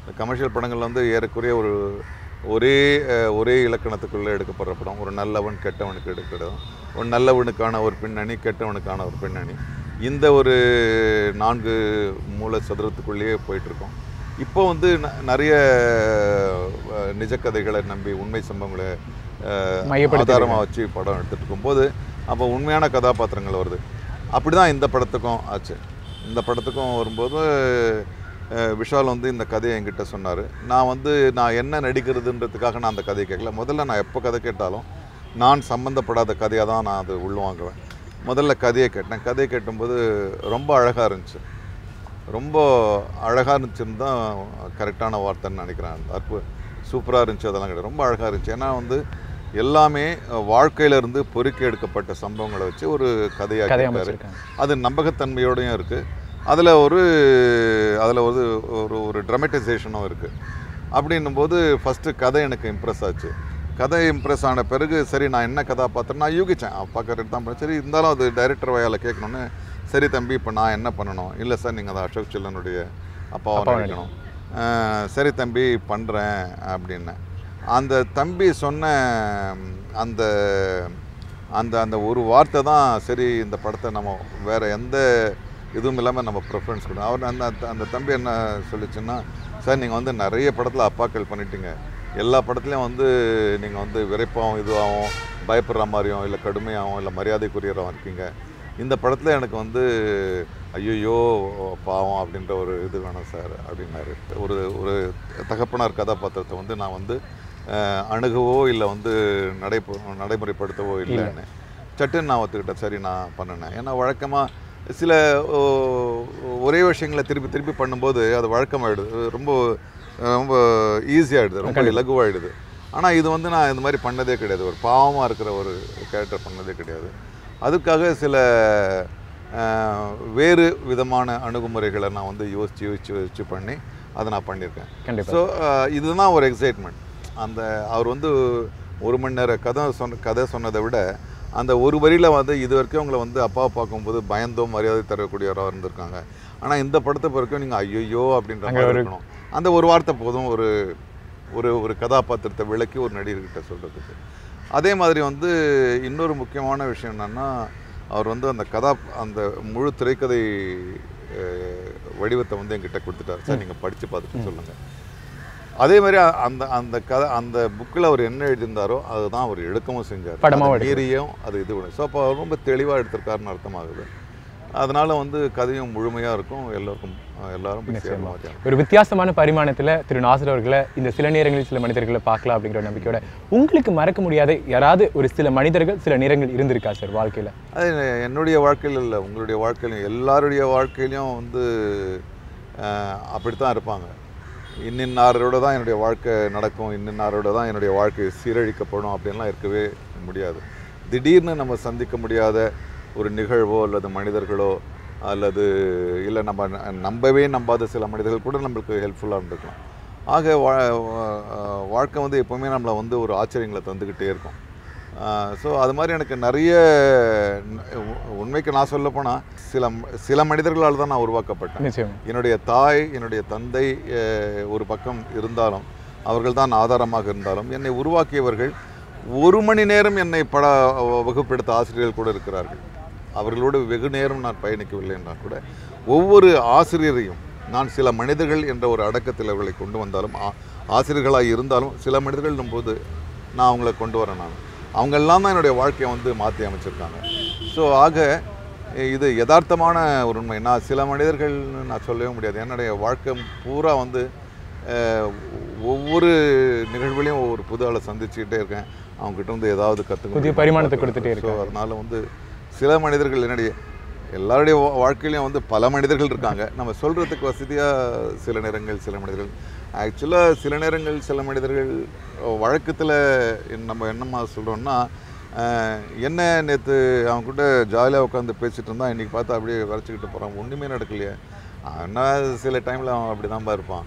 இந்த கமர்ஷியல் படங்கள் வந்து ஏறக்குறைய ஒரு ஒரே ஒரே இலக்கணத்துக்குள்ளே எடுக்கப்படுற படம். ஒரு நல்லவன் கெட்டவனுக்கு எடுக்கிறது. ஒரு நல்லவனுக்கான ஒரு பின்னணி கெட்டவனுக்கான ஒரு பின்னணி. இந்த ஒரு நான்கு மூல சதுரத்துக்குள்ளேயே போயிட்டுருக்கோம். இப்போ வந்து ந- நிறைய நிஜக்கதைகளை நம்பி உண்மை சம்பவங்களை ஆதாரமாக வச்சு படம் எடுத்துட்டு இருக்கும்போது அப்போ உண்மையான கதாபாத்திரங்கள் வருது. அப்படி தான் இந்த படத்துக்கும் ஆச்சு. இந்த படத்துக்கும் வரும்போது விஷால் வந்து இந்த கதையை என்கிட்ட சொன்னார். நான் வந்து நான் என்ன நடிக்கிறதுன்றதுக்காக நான் அந்த கதையை கேட்கல. முதல்ல நான் எப்போ கதை கேட்டாலும் நான் சம்மந்தப்படாத கதையாக தான் நான் அது உள்வாங்குவேன். முதல்ல கதையை கேட்டேன். கதையை கேட்டும்போது ரொம்ப அழகாக இருந்துச்சு. ரொம்ப அழகாக இருந்துச்சுன்னு தான் கரெக்டான வார்த்தைன்னு நினைக்கிறேன். அற்பு சூப்பராக இருந்துச்சு அதெல்லாம் கிடையாது. ரொம்ப அழகாக இருந்துச்சு. ஏன்னா வந்து எல்லாமே வாழ்க்கையில இருந்து பொறுக்கி எடுக்கப்பட்ட சம்பவங்களை வச்சு ஒரு கதையாக அது நம்பகத்தன்மையோடையும் இருக்குது அதில் ஒரு அதில் ஒரு ஒரு ஒரு ட்ரமடைசேஷனும் இருக்குது அப்படின்னும் போது ஃபஸ்ட்டு கதை எனக்கு இம்ப்ரெஸ் ஆச்சு. கதை இம்ப்ரெஸ் ஆன பிறகு சரி நான் என்ன கதாபாத்திரம் நான் யூகிச்சேன். பார்க்கறது தான் பண்ணேன். சரி இருந்தாலும் அது டைரக்டர் வயால் கேட்கணுன்னு சரி தம்பி இப்போ நான் என்ன பண்ணணும்? இல்லை சார் நீங்கள் அதை அசோக் செல்லனுடைய அப்பாவை அஹ், சரி தம்பி பண்ணுறேன் அப்படின்னேன். அந்த தம்பி சொன்ன அந்த அந்த அந்த ஒரு வார்த்தை தான் சரி இந்த படத்தை நம்ம வேறு எந்த இதுவும் இல்லாமல் நம்ம ப்ரிஃபரன்ஸ் கொடுக்கணும். அவர் அந்த அந்த- தம்பி என்ன சொல்லிச்சுன்னா சார் நீங்கள் வந்து நிறைய படத்தில் அப்பாக்கள் பண்ணிட்டீங்க. எல்லா படத்துலையும் வந்து நீங்கள் வந்து விரைப்பாகவும் இதுவாகவும் பயப்படுற மாதிரியும் இல்லை கடுமையாகவும் இல்லை மரியாதைக்குரியராகவும் இருக்கீங்க. இந்த படத்தில் எனக்கு வந்து ஐயோ பாவம் அப்படின்ற ஒரு இது வேணும் சார் அப்படின்னாரு. ஒரு ஒரு தகப்பனார் கதாபாத்திரத்தை வந்து நான் வந்து அணுகவோ இல்லை வந்து நடை நடைமுறைப்படுத்தவோ இல்லைன்னு. சட்டுன்னு நான் ஒத்துக்கிட்டேன். சரி நான் பண்ணினேன். ஏன்னா வழக்கமாக சில ஒரே விஷயங்களை திருப்பி திருப்பி பண்ணும்போது அது வழக்கமாயிடுது. ரொம்ப ரொம்ப ஈஸியாகிடுது ரொம்ப இலகுவாயிடுது. ஆனால் இது வந்து நான் இந்த மாதிரி பண்ணதே கிடையாது. ஒரு பாவமாக இருக்கிற ஒரு கேரக்டர் பண்ணதே கிடையாது. அதுக்காக சில வேறு விதமான அணுகுமுறைகளை நான் வந்து யோசித்து யோசித்து யோசித்து பண்ணி அதை நான் பண்ணியிருக்கேன். ஸோ இதுதான் ஒரு எக்ஸைட்மெண்ட் அந்த அவர் வந்து ஒரு மணி நேர கதை சொன்ன கதை சொன்னதை விட அந்த ஒரு வரியில் வந்து இது வரைக்கும் உங்களை வந்து அப்பாவை பார்க்கும்போது பயந்தோ மரியாதை தரக்கூடியவராக இருந்திருக்காங்க. ஆனால் இந்த படத்தை பொறுக்கும் நீங்கள் ஐயோ அப்படின்ற மாதிரி இருக்கணும். அந்த ஒரு வார்த்தை போதும் ஒரு ஒரு ஒரு கதாபாத்திரத்தை விளக்கி ஒரு நடிகர்கிட்ட சொல்கிறதுக்கு அதே மாதிரி வந்து இன்னொரு முக்கியமான விஷயம் என்னென்னா அவர் வந்து அந்த கதா அந்த முழு திரைக்கதை வடிவத்தை வந்து என்கிட்ட கொடுத்துட்டார். சார் நீங்கள் படித்து பார்த்துட்டு சொல்லுங்கள் அதே மாதிரி அந்த அந்த கதை அந்த புக்கில் அவர் என்ன எழுதியிருந்தாரோ அதுதான் அவர் எடுக்கவும் செஞ்சார். அதை மீறியும் அது இது ஸோ அப்போ அவர் ரொம்ப தெளிவாக எடுத்திருக்காருன்னு அர்த்தமாகுது. அதனால வந்து கதையும் முழுமையாக இருக்கும். எல்லோருக்கும் எல்லாரும் ஒரு வித்தியாசமான பரிமாணத்தில் திரு நாசர் அவர்களை இந்த சில நேரங்களில் சில மனிதர்களை பார்க்கலாம் அப்படிங்கிற நம்பிக்கையோட உங்களுக்கு மறக்க முடியாத யாராவது ஒரு சில மனிதர்கள் சில நேரங்கள் இருந்திருக்கா சார் வாழ்க்கையில்? அது என்னுடைய வாழ்க்கையில் இல்லை உங்களுடைய வாழ்க்கையிலும் எல்லாருடைய வாழ்க்கையிலையும் வந்து அப்படித்தான் இருப்பாங்க. இன்னின்னாரோட தான் என்னுடைய வாழ்க்கை நடக்கும் இன்னின்னாரோட தான் என்னுடைய வாழ்க்கை சீரழிக்கப்படும் அப்படின்லாம் இருக்கவே முடியாது. திடீர்னு நம்ம சந்திக்க முடியாத ஒரு நிகழ்வோ அல்லது மனிதர்களோ அல்லது இல்லை நம்ம ந- நம்பவே நம்பாத சில மனிதர்கள் கூட நம்மளுக்கு ஹெல்ப்ஃபுல்லாக இருந்திருக்கலாம். ஆக வா- வாழ்க்கை வந்து எப்போவுமே நம்மளை வந்து ஒரு ஆச்சரியங்களை தந்துக்கிட்டே இருக்கும். ஸோ அது மாதிரி எனக்கு நிறைய உண்மைக்கு நான் சொல்ல போனால் சில சில மனிதர்களால் தான் நான் உருவாக்கப்பட்டேன். என்னுடைய தாய் என்னுடைய தந்தை ஒரு பக்கம் இருந்தாலும் அவர்கள் தான் ஆதாரமாக இருந்தாலும் என்னை உருவாக்கியவர்கள் ஒரு மணி நேரம் என்னை பட வகுப்பெடுத்த ஆசிரியர்கள் கூட இருக்கிறார்கள். அவர்களோடு வெகு நேரம் நான் பயணிக்கவில்லை என்றால் கூட ஒவ்வொரு ஆசிரியரையும் நான் சில மனிதர்கள் என்ற ஒரு அடக்கத்தில் அவர்களை கொண்டு வந்தாலும் ஆசிரியர்களாக இருந்தாலும் சில மனிதர்கள் போது நான் அவங்கள கொண்டு வரேன் நான். அவங்கெல்லாம் தான் என்னுடைய வாழ்க்கையை வந்து மாற்றி அமைச்சிருக்காங்க. ஸோ ஆக இது யதார்த்தமான ஒரு உண்மை. நான் சில மனிதர்கள்னு நான் சொல்லவே முடியாது. என்னுடைய வாழ்க்கை பூரா வந்து ஒவ்வொரு நிகழ்வுலையும் ஒவ்வொரு புது ஆளை சந்திச்சுக்கிட்டே இருக்கேன். அவங்ககிட்ட வந்து ஏதாவது கற்றுக்க புதிய பரிமாணத்தை கொடுத்துட்டே ஸோ அதனால வந்து சில மனிதர்கள் என்னுடைய எல்லாருடைய வாழ்க்கையிலையும் வந்து பல மனிதர்கள் இருக்காங்க. நம்ம சொல்கிறதுக்கு வசதியாக சில நேரங்கள் சில மனிதர்கள். ஆக்சுவலாக சில நேரங்கள் சில மனிதர்கள் வழக்கத்தில் நம்ம என்னம்மா சொல்கிறோம்னா என்ன நேற்று அவன் கூட ஜாலியாக உட்காந்து பேசிகிட்டு இருந்தான் இன்றைக்கி பார்த்து அப்படியே வரைச்சிக்கிட்டு போகிறான் ஒன்றுமே நடக்கலையே. ஆனால் சில டைமில் அவன் அப்படி தான் இருப்பான்.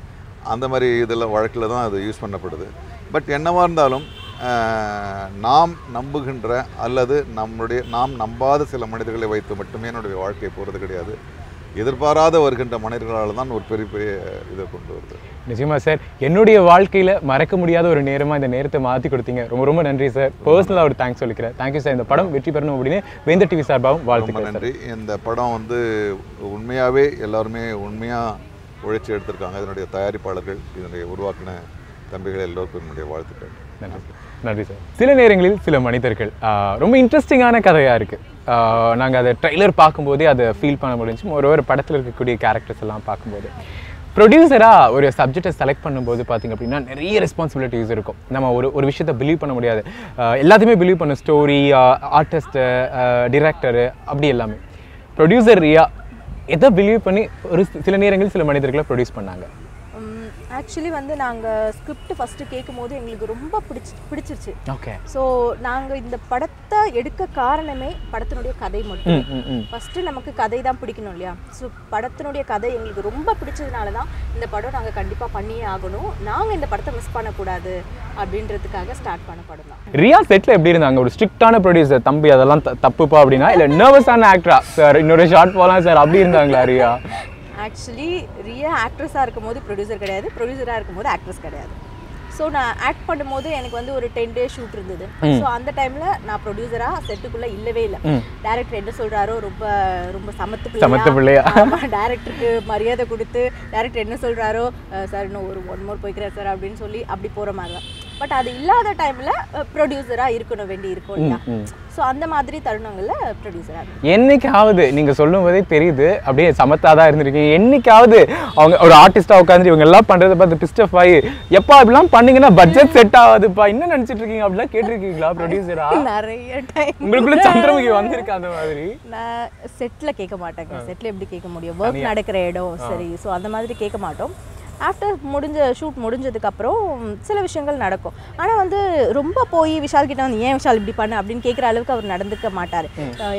அந்த மாதிரி இதெல்லாம் வழக்கில் தான் அது யூஸ் பண்ணப்படுது. பட் என்னவாக இருந்தாலும் நாம் நம்புகின்ற அல்லது நம்முடைய நாம் நம்பாத சில மனிதர்களை வைத்து மட்டுமே என்னுடைய வாழ்க்கை போகிறது கிடையாது. எதிர்பாராத வருகின்ற மனிதர்களால் தான் ஒரு பெரிய பெரிய இதை கொண்டு வருது. நிச்சயமா சார். என்னுடைய வாழ்க்கையில மறக்க முடியாத ஒரு நேரமா இந்த நேரத்தை மாத்தி கொடுத்தீங்க. ரொம்ப ரொம்ப நன்றி சார். பர்சனலா ஒரு தேங்க்ஸ் சொல்லிக்கிறேன். Thank you sir. இந்த படம் வெற்றி பெறணும் அப்படின்னு வேந்த டிவி சார்பாகவும் வாழ்த்துக்கள் நன்றி. இந்த படம் வந்து உண்மையாகவே எல்லாருமே உண்மையாக உழைச்சி எடுத்திருக்காங்க. இதனுடைய தயாரிப்பாளர்கள் இதனுடைய உருவாக்கின தம்பிகள் எல்லோருக்கும் என்னுடைய வாழ்த்துக்கள். நன்றி நன்றி சார். சில நேரங்களில் சில மனிதர்கள் ரொம்ப இன்ட்ரெஸ்டிங்கான கதையாக இருக்குது நாங்கள் அதை ட்ரைலர் பார்க்கும்போதே அதை ஃபீல் பண்ண முடிஞ்சு ஒரு ஒரு படத்தில் இருக்கக்கூடிய கேரக்டர்ஸ் எல்லாம் பார்க்கும்போது. ப்ரொடியூசராக ஒரு சப்ஜெக்டை செலக்ட் பண்ணும்போது பார்த்திங்க அப்படின்னா நிறைய ரெஸ்பான்சிபிலிட்டிஸ் இருக்கும். நம்ம ஒரு ஒரு விஷயத்தை பிலீவ் பண்ண முடியாது. எல்லாத்தையுமே பிலீவ் பண்ண ஸ்டோரி ஆர்டிஸ்ட்டு டிரெக்டரு அப்படி எல்லாமே. ப்ரொடியூசர் ரியா எதை பிலீவ் பண்ணி ஒரு சில நேரங்களில் சில மனிதர்களை ப்ரொடியூஸ் பண்ணாங்க. ஆக்சுவலி வந்து நாங்கள் ஸ்கிரிப்ட் ஃபஸ்ட்டு கேட்கும் போது எங்களுக்கு ரொம்ப பிடிச்சி பிடிச்சிருச்சு. ஓகே ஸோ நாங்கள் இந்த படத்தை எடுக்க காரணமே படத்தினுடைய கதை மட்டும். ஃபஸ்ட்டு நமக்கு கதை தான் பிடிக்கணும் இல்லையா? ஸோ படத்தினுடைய கதை எங்களுக்கு ரொம்ப பிடிச்சதுனால தான் இந்த படம் நாங்கள் கண்டிப்பாக பண்ணியே ஆகணும். நாங்கள் இந்த படத்தை மிஸ் பண்ணக்கூடாது அப்படின்றதுக்காக ஸ்டார்ட் பண்ண படம் தான். ரியா செட்ல எப்படி இருந்தாங்க? ஒரு ஸ்ட்ரிக்டான ப்ரொடியூசர் தம்பி அதெல்லாம் தப்புப்பா அப்படின்னா? இல்ல நர்வஸான ஆக்டரா சார் இன்னொரு ஷார்ட் போகலாம் சார் அப்படி இருந்தாங்களா ரியா? ஆக்சுவலி ரியா ஆக்ட்ரஸாக இருக்கும் போது ப்ரொடியூசர் கிடையாது. ப்ரொடியூசராக இருக்கும் போது ஆக்ட்ரஸ் கிடையாது. ஸோ நான் ஆக்ட் பண்ணும்போது எனக்கு வந்து ஒரு டென் டேஸ் ஷூட் இருந்தது. ஸோ அந்த டைமில் நான் ப்ரொடியூசராக செட்டுக்குள்ளே இல்லவே இல்லை. டேரக்டர் என்ன சொல்கிறாரோ ரொம்ப ரொம்ப சமத்து சமத்து பிள்ளையா? டேரக்டருக்கு மரியாதை கொடுத்து டேரக்டர் என்ன சொல்கிறாரோ சார் இன்னும் ஒரு ஒன் மோர் போய்க்கிறேன் சார் அப்படின்னு சொல்லி அப்படி போகிற மாதிரி தான். பட் அது இல்லாத டைமில் ப்ரொடியூசராக இருக்கணும் வேண்டி இருக்கும் இல்லையா? ஸோ அந்த மாதிரி தருணங்களில் ப்ரொடியூசராக என்னைக்காவது நீங்க சொல்லும் போதே தெரியுது அப்படியே சமத்தா தான் இருந்திருக்கீங்க என்னைக்காவது அவங்க ஒரு ஆர்டிஸ்டா உட்காந்து இவங்க எல்லாம் பண்றதை பார்த்து பிஸ்டப் ஆகி எப்பா இப்படிலாம் பண்ணீங்கன்னா பட்ஜெட் செட் ஆகாதுப்பா. என்ன நினைச்சிட்டு இருக்கீங்க? அப்படிலாம் கேட்டிருக்கீங்களா ப்ரொடியூசரா நிறைய டைம் உங்களுக்குள்ள சந்திரமுகி வந்திருக்கா அந்த மாதிரி. நான் செட்டில் கேட்க மாட்டேங்க. செட்டில் எப்படி கேட்க முடியும்? ஒர்க் நடக்கிற இடம் சரி. ஸோ அந்த மாதிரி கேட்க மாட்டோம். ஆஃப்டர் முடிஞ்ச ஷூட் முடிஞ்சதுக்கப்புறம் சில விஷயங்கள் நடக்கும். ஆனால் வந்து ரொம்ப போய் விஷால் கிட்ட வந்து ஏன் விஷால் இப்படி பண்ண? அப்படின்னு கேட்குற அளவுக்கு அவர் நடந்துக்க மாட்டார்.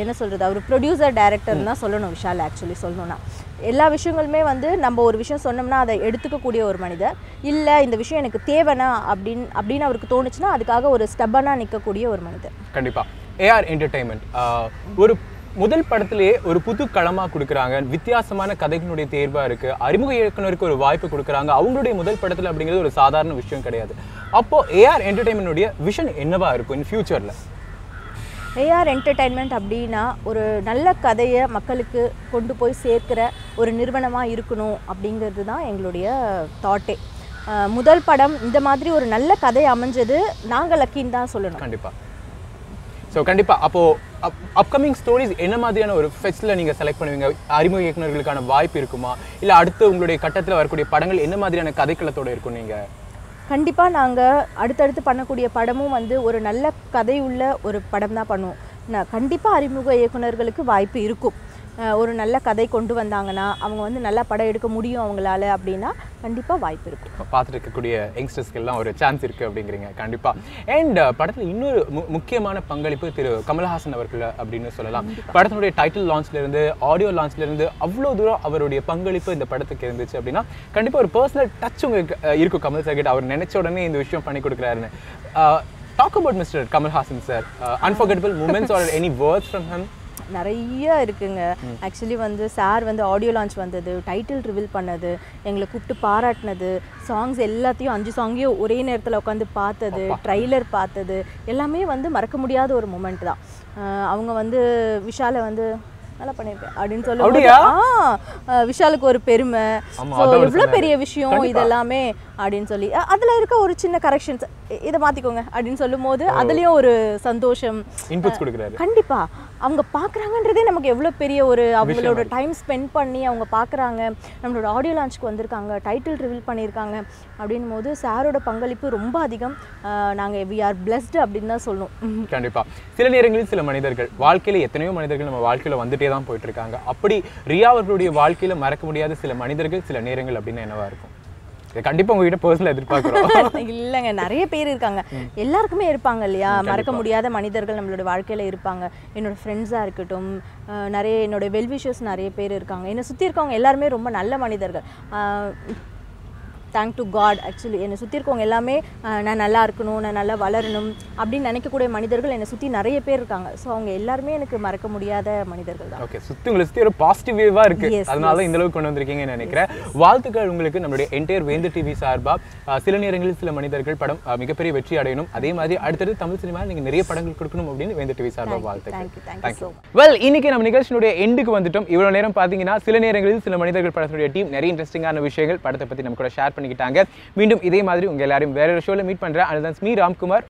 என்ன சொல்கிறது அவர் ப்ரொடியூசர் டைரக்டர் தான் சொல்லணும் விஷால் ஆக்சுவலி சொல்லணும்னா. எல்லா விஷயங்களுமே வந்து நம்ம ஒரு விஷயம் சொன்னோம்னா அதை எடுத்துக்கக்கூடிய ஒரு மனிதர். இல்லை இந்த விஷயம் எனக்கு தேவைனா அப்படின்னு அப்படின்னு அவருக்கு தோணுச்சுன்னா அதுக்காக ஒரு ஸ்டப்பனாக நிற்கக்கூடிய ஒரு மனிதர். கண்டிப்பா. ஏஆர் என்டர்டைன்மெண்ட் ஒரு முதல் படத்திலேயே ஒரு புது களமா கொடுக்குறாங்க. வித்தியாசமான கதைகளுடைய தேர்வா இருக்கு. அறிமுக இயக்குனருக்கு ஒரு வாய்ப்பு கொடுக்குறாங்க. அவங்களுடைய முதல் படத்துல அப்படிங்கிறது ஒரு சாதாரண விஷயம் கிடையாது. அப்போ ஏஆர் என்டர்டைன்மெண்ட்டுடைய விஷன் என்னவா இருக்கும் இன் ஃபியூச்சர்ல ஏஆர் என்டர்டைன்மெண்ட் அப்படின்னா ஒரு நல்ல கதையை மக்களுக்கு கொண்டு போய் சேர்க்கிற ஒரு நிறுவனமாக இருக்கணும் அப்படிங்கிறது தான் எங்களுடைய தாட்டே முதல் படம் இந்த மாதிரி ஒரு நல்ல கதை அமைஞ்சது நாங்கள் லக்கின்னு தான் சொல்லணும். கண்டிப்பா. ஸோ கண்டிப்பாக அப்போது அப் அப்கமிங் ஸ்டோரிஸ் என்ன மாதிரியான ஒரு ஃபெஸ்ட்டில் நீங்கள் செலக்ட் பண்ணுவீங்க? அறிமுக இயக்குனர்களுக்கான வாய்ப்பு இருக்குமா? இல்லை அடுத்து உங்களுடைய கட்டத்தில் வரக்கூடிய படங்கள் என்ன மாதிரியான கதைக்களத்தோடு இருக்கும் நீங்கள் கண்டிப்பாக நாங்கள் அடுத்தடுத்து பண்ணக்கூடிய படமும் வந்து ஒரு நல்ல கதை உள்ள ஒரு படம் தான் பண்ணுவோம். நான் கண்டிப்பாக அறிமுக இயக்குனர்களுக்கு வாய்ப்பு இருக்கும். ஒரு நல்ல கதை கொண்டு வந்தாங்கன்னா அவங்க வந்து நல்லா படம் எடுக்க முடியும் அவங்களால அப்படின்னா கண்டிப்பாக வாய்ப்பு இருக்கும் பார்த்துட்டு இருக்கக்கூடிய யங்ஸ்டர்ஸ்க்கு எல்லாம் ஒரு சான்ஸ் இருக்கு அப்படிங்கிறீங்க கண்டிப்பா. அண்ட் படத்துல இன்னொரு மு- முக்கியமான பங்களிப்பு திரு கமலஹாசன் அவர்கள் அப்படின்னு சொல்லலாம். படத்தினுடைய டைட்டில் லான்ச்ல இருந்து ஆடியோ லான்ச்ல இருந்து அவ்வளோ தூரம் அவருடைய பங்களிப்பு இந்த படத்துக்கு இருந்துச்சு அப்படின்னா கண்டிப்பா ஒரு பர்சனல் டச் உங்களுக்கு இருக்கும். கமல் சார் கிட்ட அவர் நினைச்ச உடனே இந்த விஷயம் பண்ணி கொடுக்குறாருன்னு. Talk about mister Kamal Haasan sir unforgettable moments are any words from him நிறைய இருக்குங்க. ஆக்சுவலி வந்து சார் வந்து ஆடியோ லான்ச் வந்தது டைட்டில் ரிவீல் பண்ணது எங்களை கூப்பிட்டு பாராட்டினது சாங்ஸ் எல்லாத்தையும் அஞ்சு சாங்கையும் ஒரே நேரத்தில் உட்காந்து பார்த்தது ட்ரைலர் பார்த்தது எல்லாமே வந்து மறக்க முடியாத ஒரு மூமெண்ட் தான். அவங்க வந்து விஷாலை வந்து நல்லா பண்ணியிருக்கேன் அப்படின்னு சொல்லும்போது விஷாலுக்கு ஒரு பெருமை. சொன்னாரு. பெரிய விஷயம். இதெல்லாமே அப்படின்னு சொல்லி அதுல இருக்க ஒரு சின்ன கரெக்ஷன்ஸ் இதை மாத்திக்கோங்க அப்படின்னு சொல்லும்போது அதுலயும் ஒரு சந்தோஷம். இன்புட்ஸ் கொடுக்குறாரு. கண்டிப்பா. அவங்க பார்க்குறாங்கன்றதே நமக்கு எவ்வளோ பெரிய ஒரு அவங்களோட டைம் ஸ்பெண்ட் பண்ணி அவங்க பார்க்குறாங்க. நம்மளோட ஆடியோ லான்ச்சுக்கு வந்திருக்காங்க டைட்டில் ரிவீல் பண்ணியிருக்காங்க அப்படின்னும் போது சாரோட பங்களிப்பு ரொம்ப அதிகம். நாங்கள் வி ஆர் பிளஸ்டு அப்படின்னு தான் சொல்லணும். கண்டிப்பா. சில நேரங்களில் சில மனிதர்கள் வாழ்க்கையில எத்தனையோ மனிதர்கள் நம்ம வாழ்க்கையில வந்துட்டே தான் போயிட்டு இருக்காங்க அப்படி ரியா அவர்களுடைய வாழ்க்கையில மறக்க முடியாத சில மனிதர்கள் சில நேரங்கள் அப்படின்னு என்னவா இருக்கும்? கண்டிப்பா உங்ககிட்ட பர்சனல் எதிர்பார்க்குறோம். இல்லைங்க நிறைய பேர் இருக்காங்க. எல்லாருக்குமே இருப்பாங்க இல்லையா? மறக்க முடியாத மனிதர்கள் நம்மளோட வாழ்க்கையில இருப்பாங்க. என்னோட ஃப்ரெண்ட்ஸாக இருக்கட்டும் நிறைய என்னோட வெல்விஷர்ஸ் நிறைய பேர் இருக்காங்க. என்னை சுற்றி இருக்கவங்க எல்லாருமே ரொம்ப நல்ல மனிதர்கள். தேங்க் டு காட் ஆக்சுவலி என்னை சுற்றி இருக்கவங்க எல்லாமே நான் நல்லா இருக்கணும் நான் நல்லா வளரணும் அப்படின்னு நினைக்கக்கூடிய மனிதர்கள் என்னை சுற்றி நிறைய பேர் இருக்காங்க. ஸோ அவங்க எல்லாருமே எனக்கு மறக்க முடியாத மனிதர்கள் தான். ஓகே சுத்தி உங்களை சுத்தி ஒரு பாசிட்டிவ் வேவா இருக்கு. அதனால தான் இந்த அளவுக்கு கொண்டு வந்திருக்கீங்கன்னு நினைக்கிறேன். வாழ்த்துக்கள் உங்களுக்கு நம்மளுடைய என்டையர் வேந்து டிவி சார்பா. அஹ், சில நேரங்களில் சில மனிதர்கள் படம் மிகப்பெரிய வெற்றி அடையணும். அதே மாதிரி அடுத்தடுத்து தமிழ் சினிமாவில் நீங்க நிறைய படங்கள் கொடுக்கணும் அப்படின்னு வேந்து டிவி சார்பா Thank you, வாழ்த்துக்கள். வெல் இன்னைக்கு நம்ம நிகழ்ச்சியினுடைய எண்டுக்கு வந்துட்டோம். இவ்வளவு நேரம் பாத்தீங்கன்னா சில நேரங்களில் சில மனிதர்கள் படத்தினுடைய டீம் நிறைய இன்ட்ரெஸ்டிங்கான விஷயங்கள் படத்தை பத்தி நம்ம கூட ஷேர் பண்ணிக்கிட்டாங்க. மீண்டும் இதே மாதிரி உங்க எல்லாரும் வேற ஒரு ஷோல மீட் பண்றேன். அதுதான் ஸ்மீ ராம்குமார்.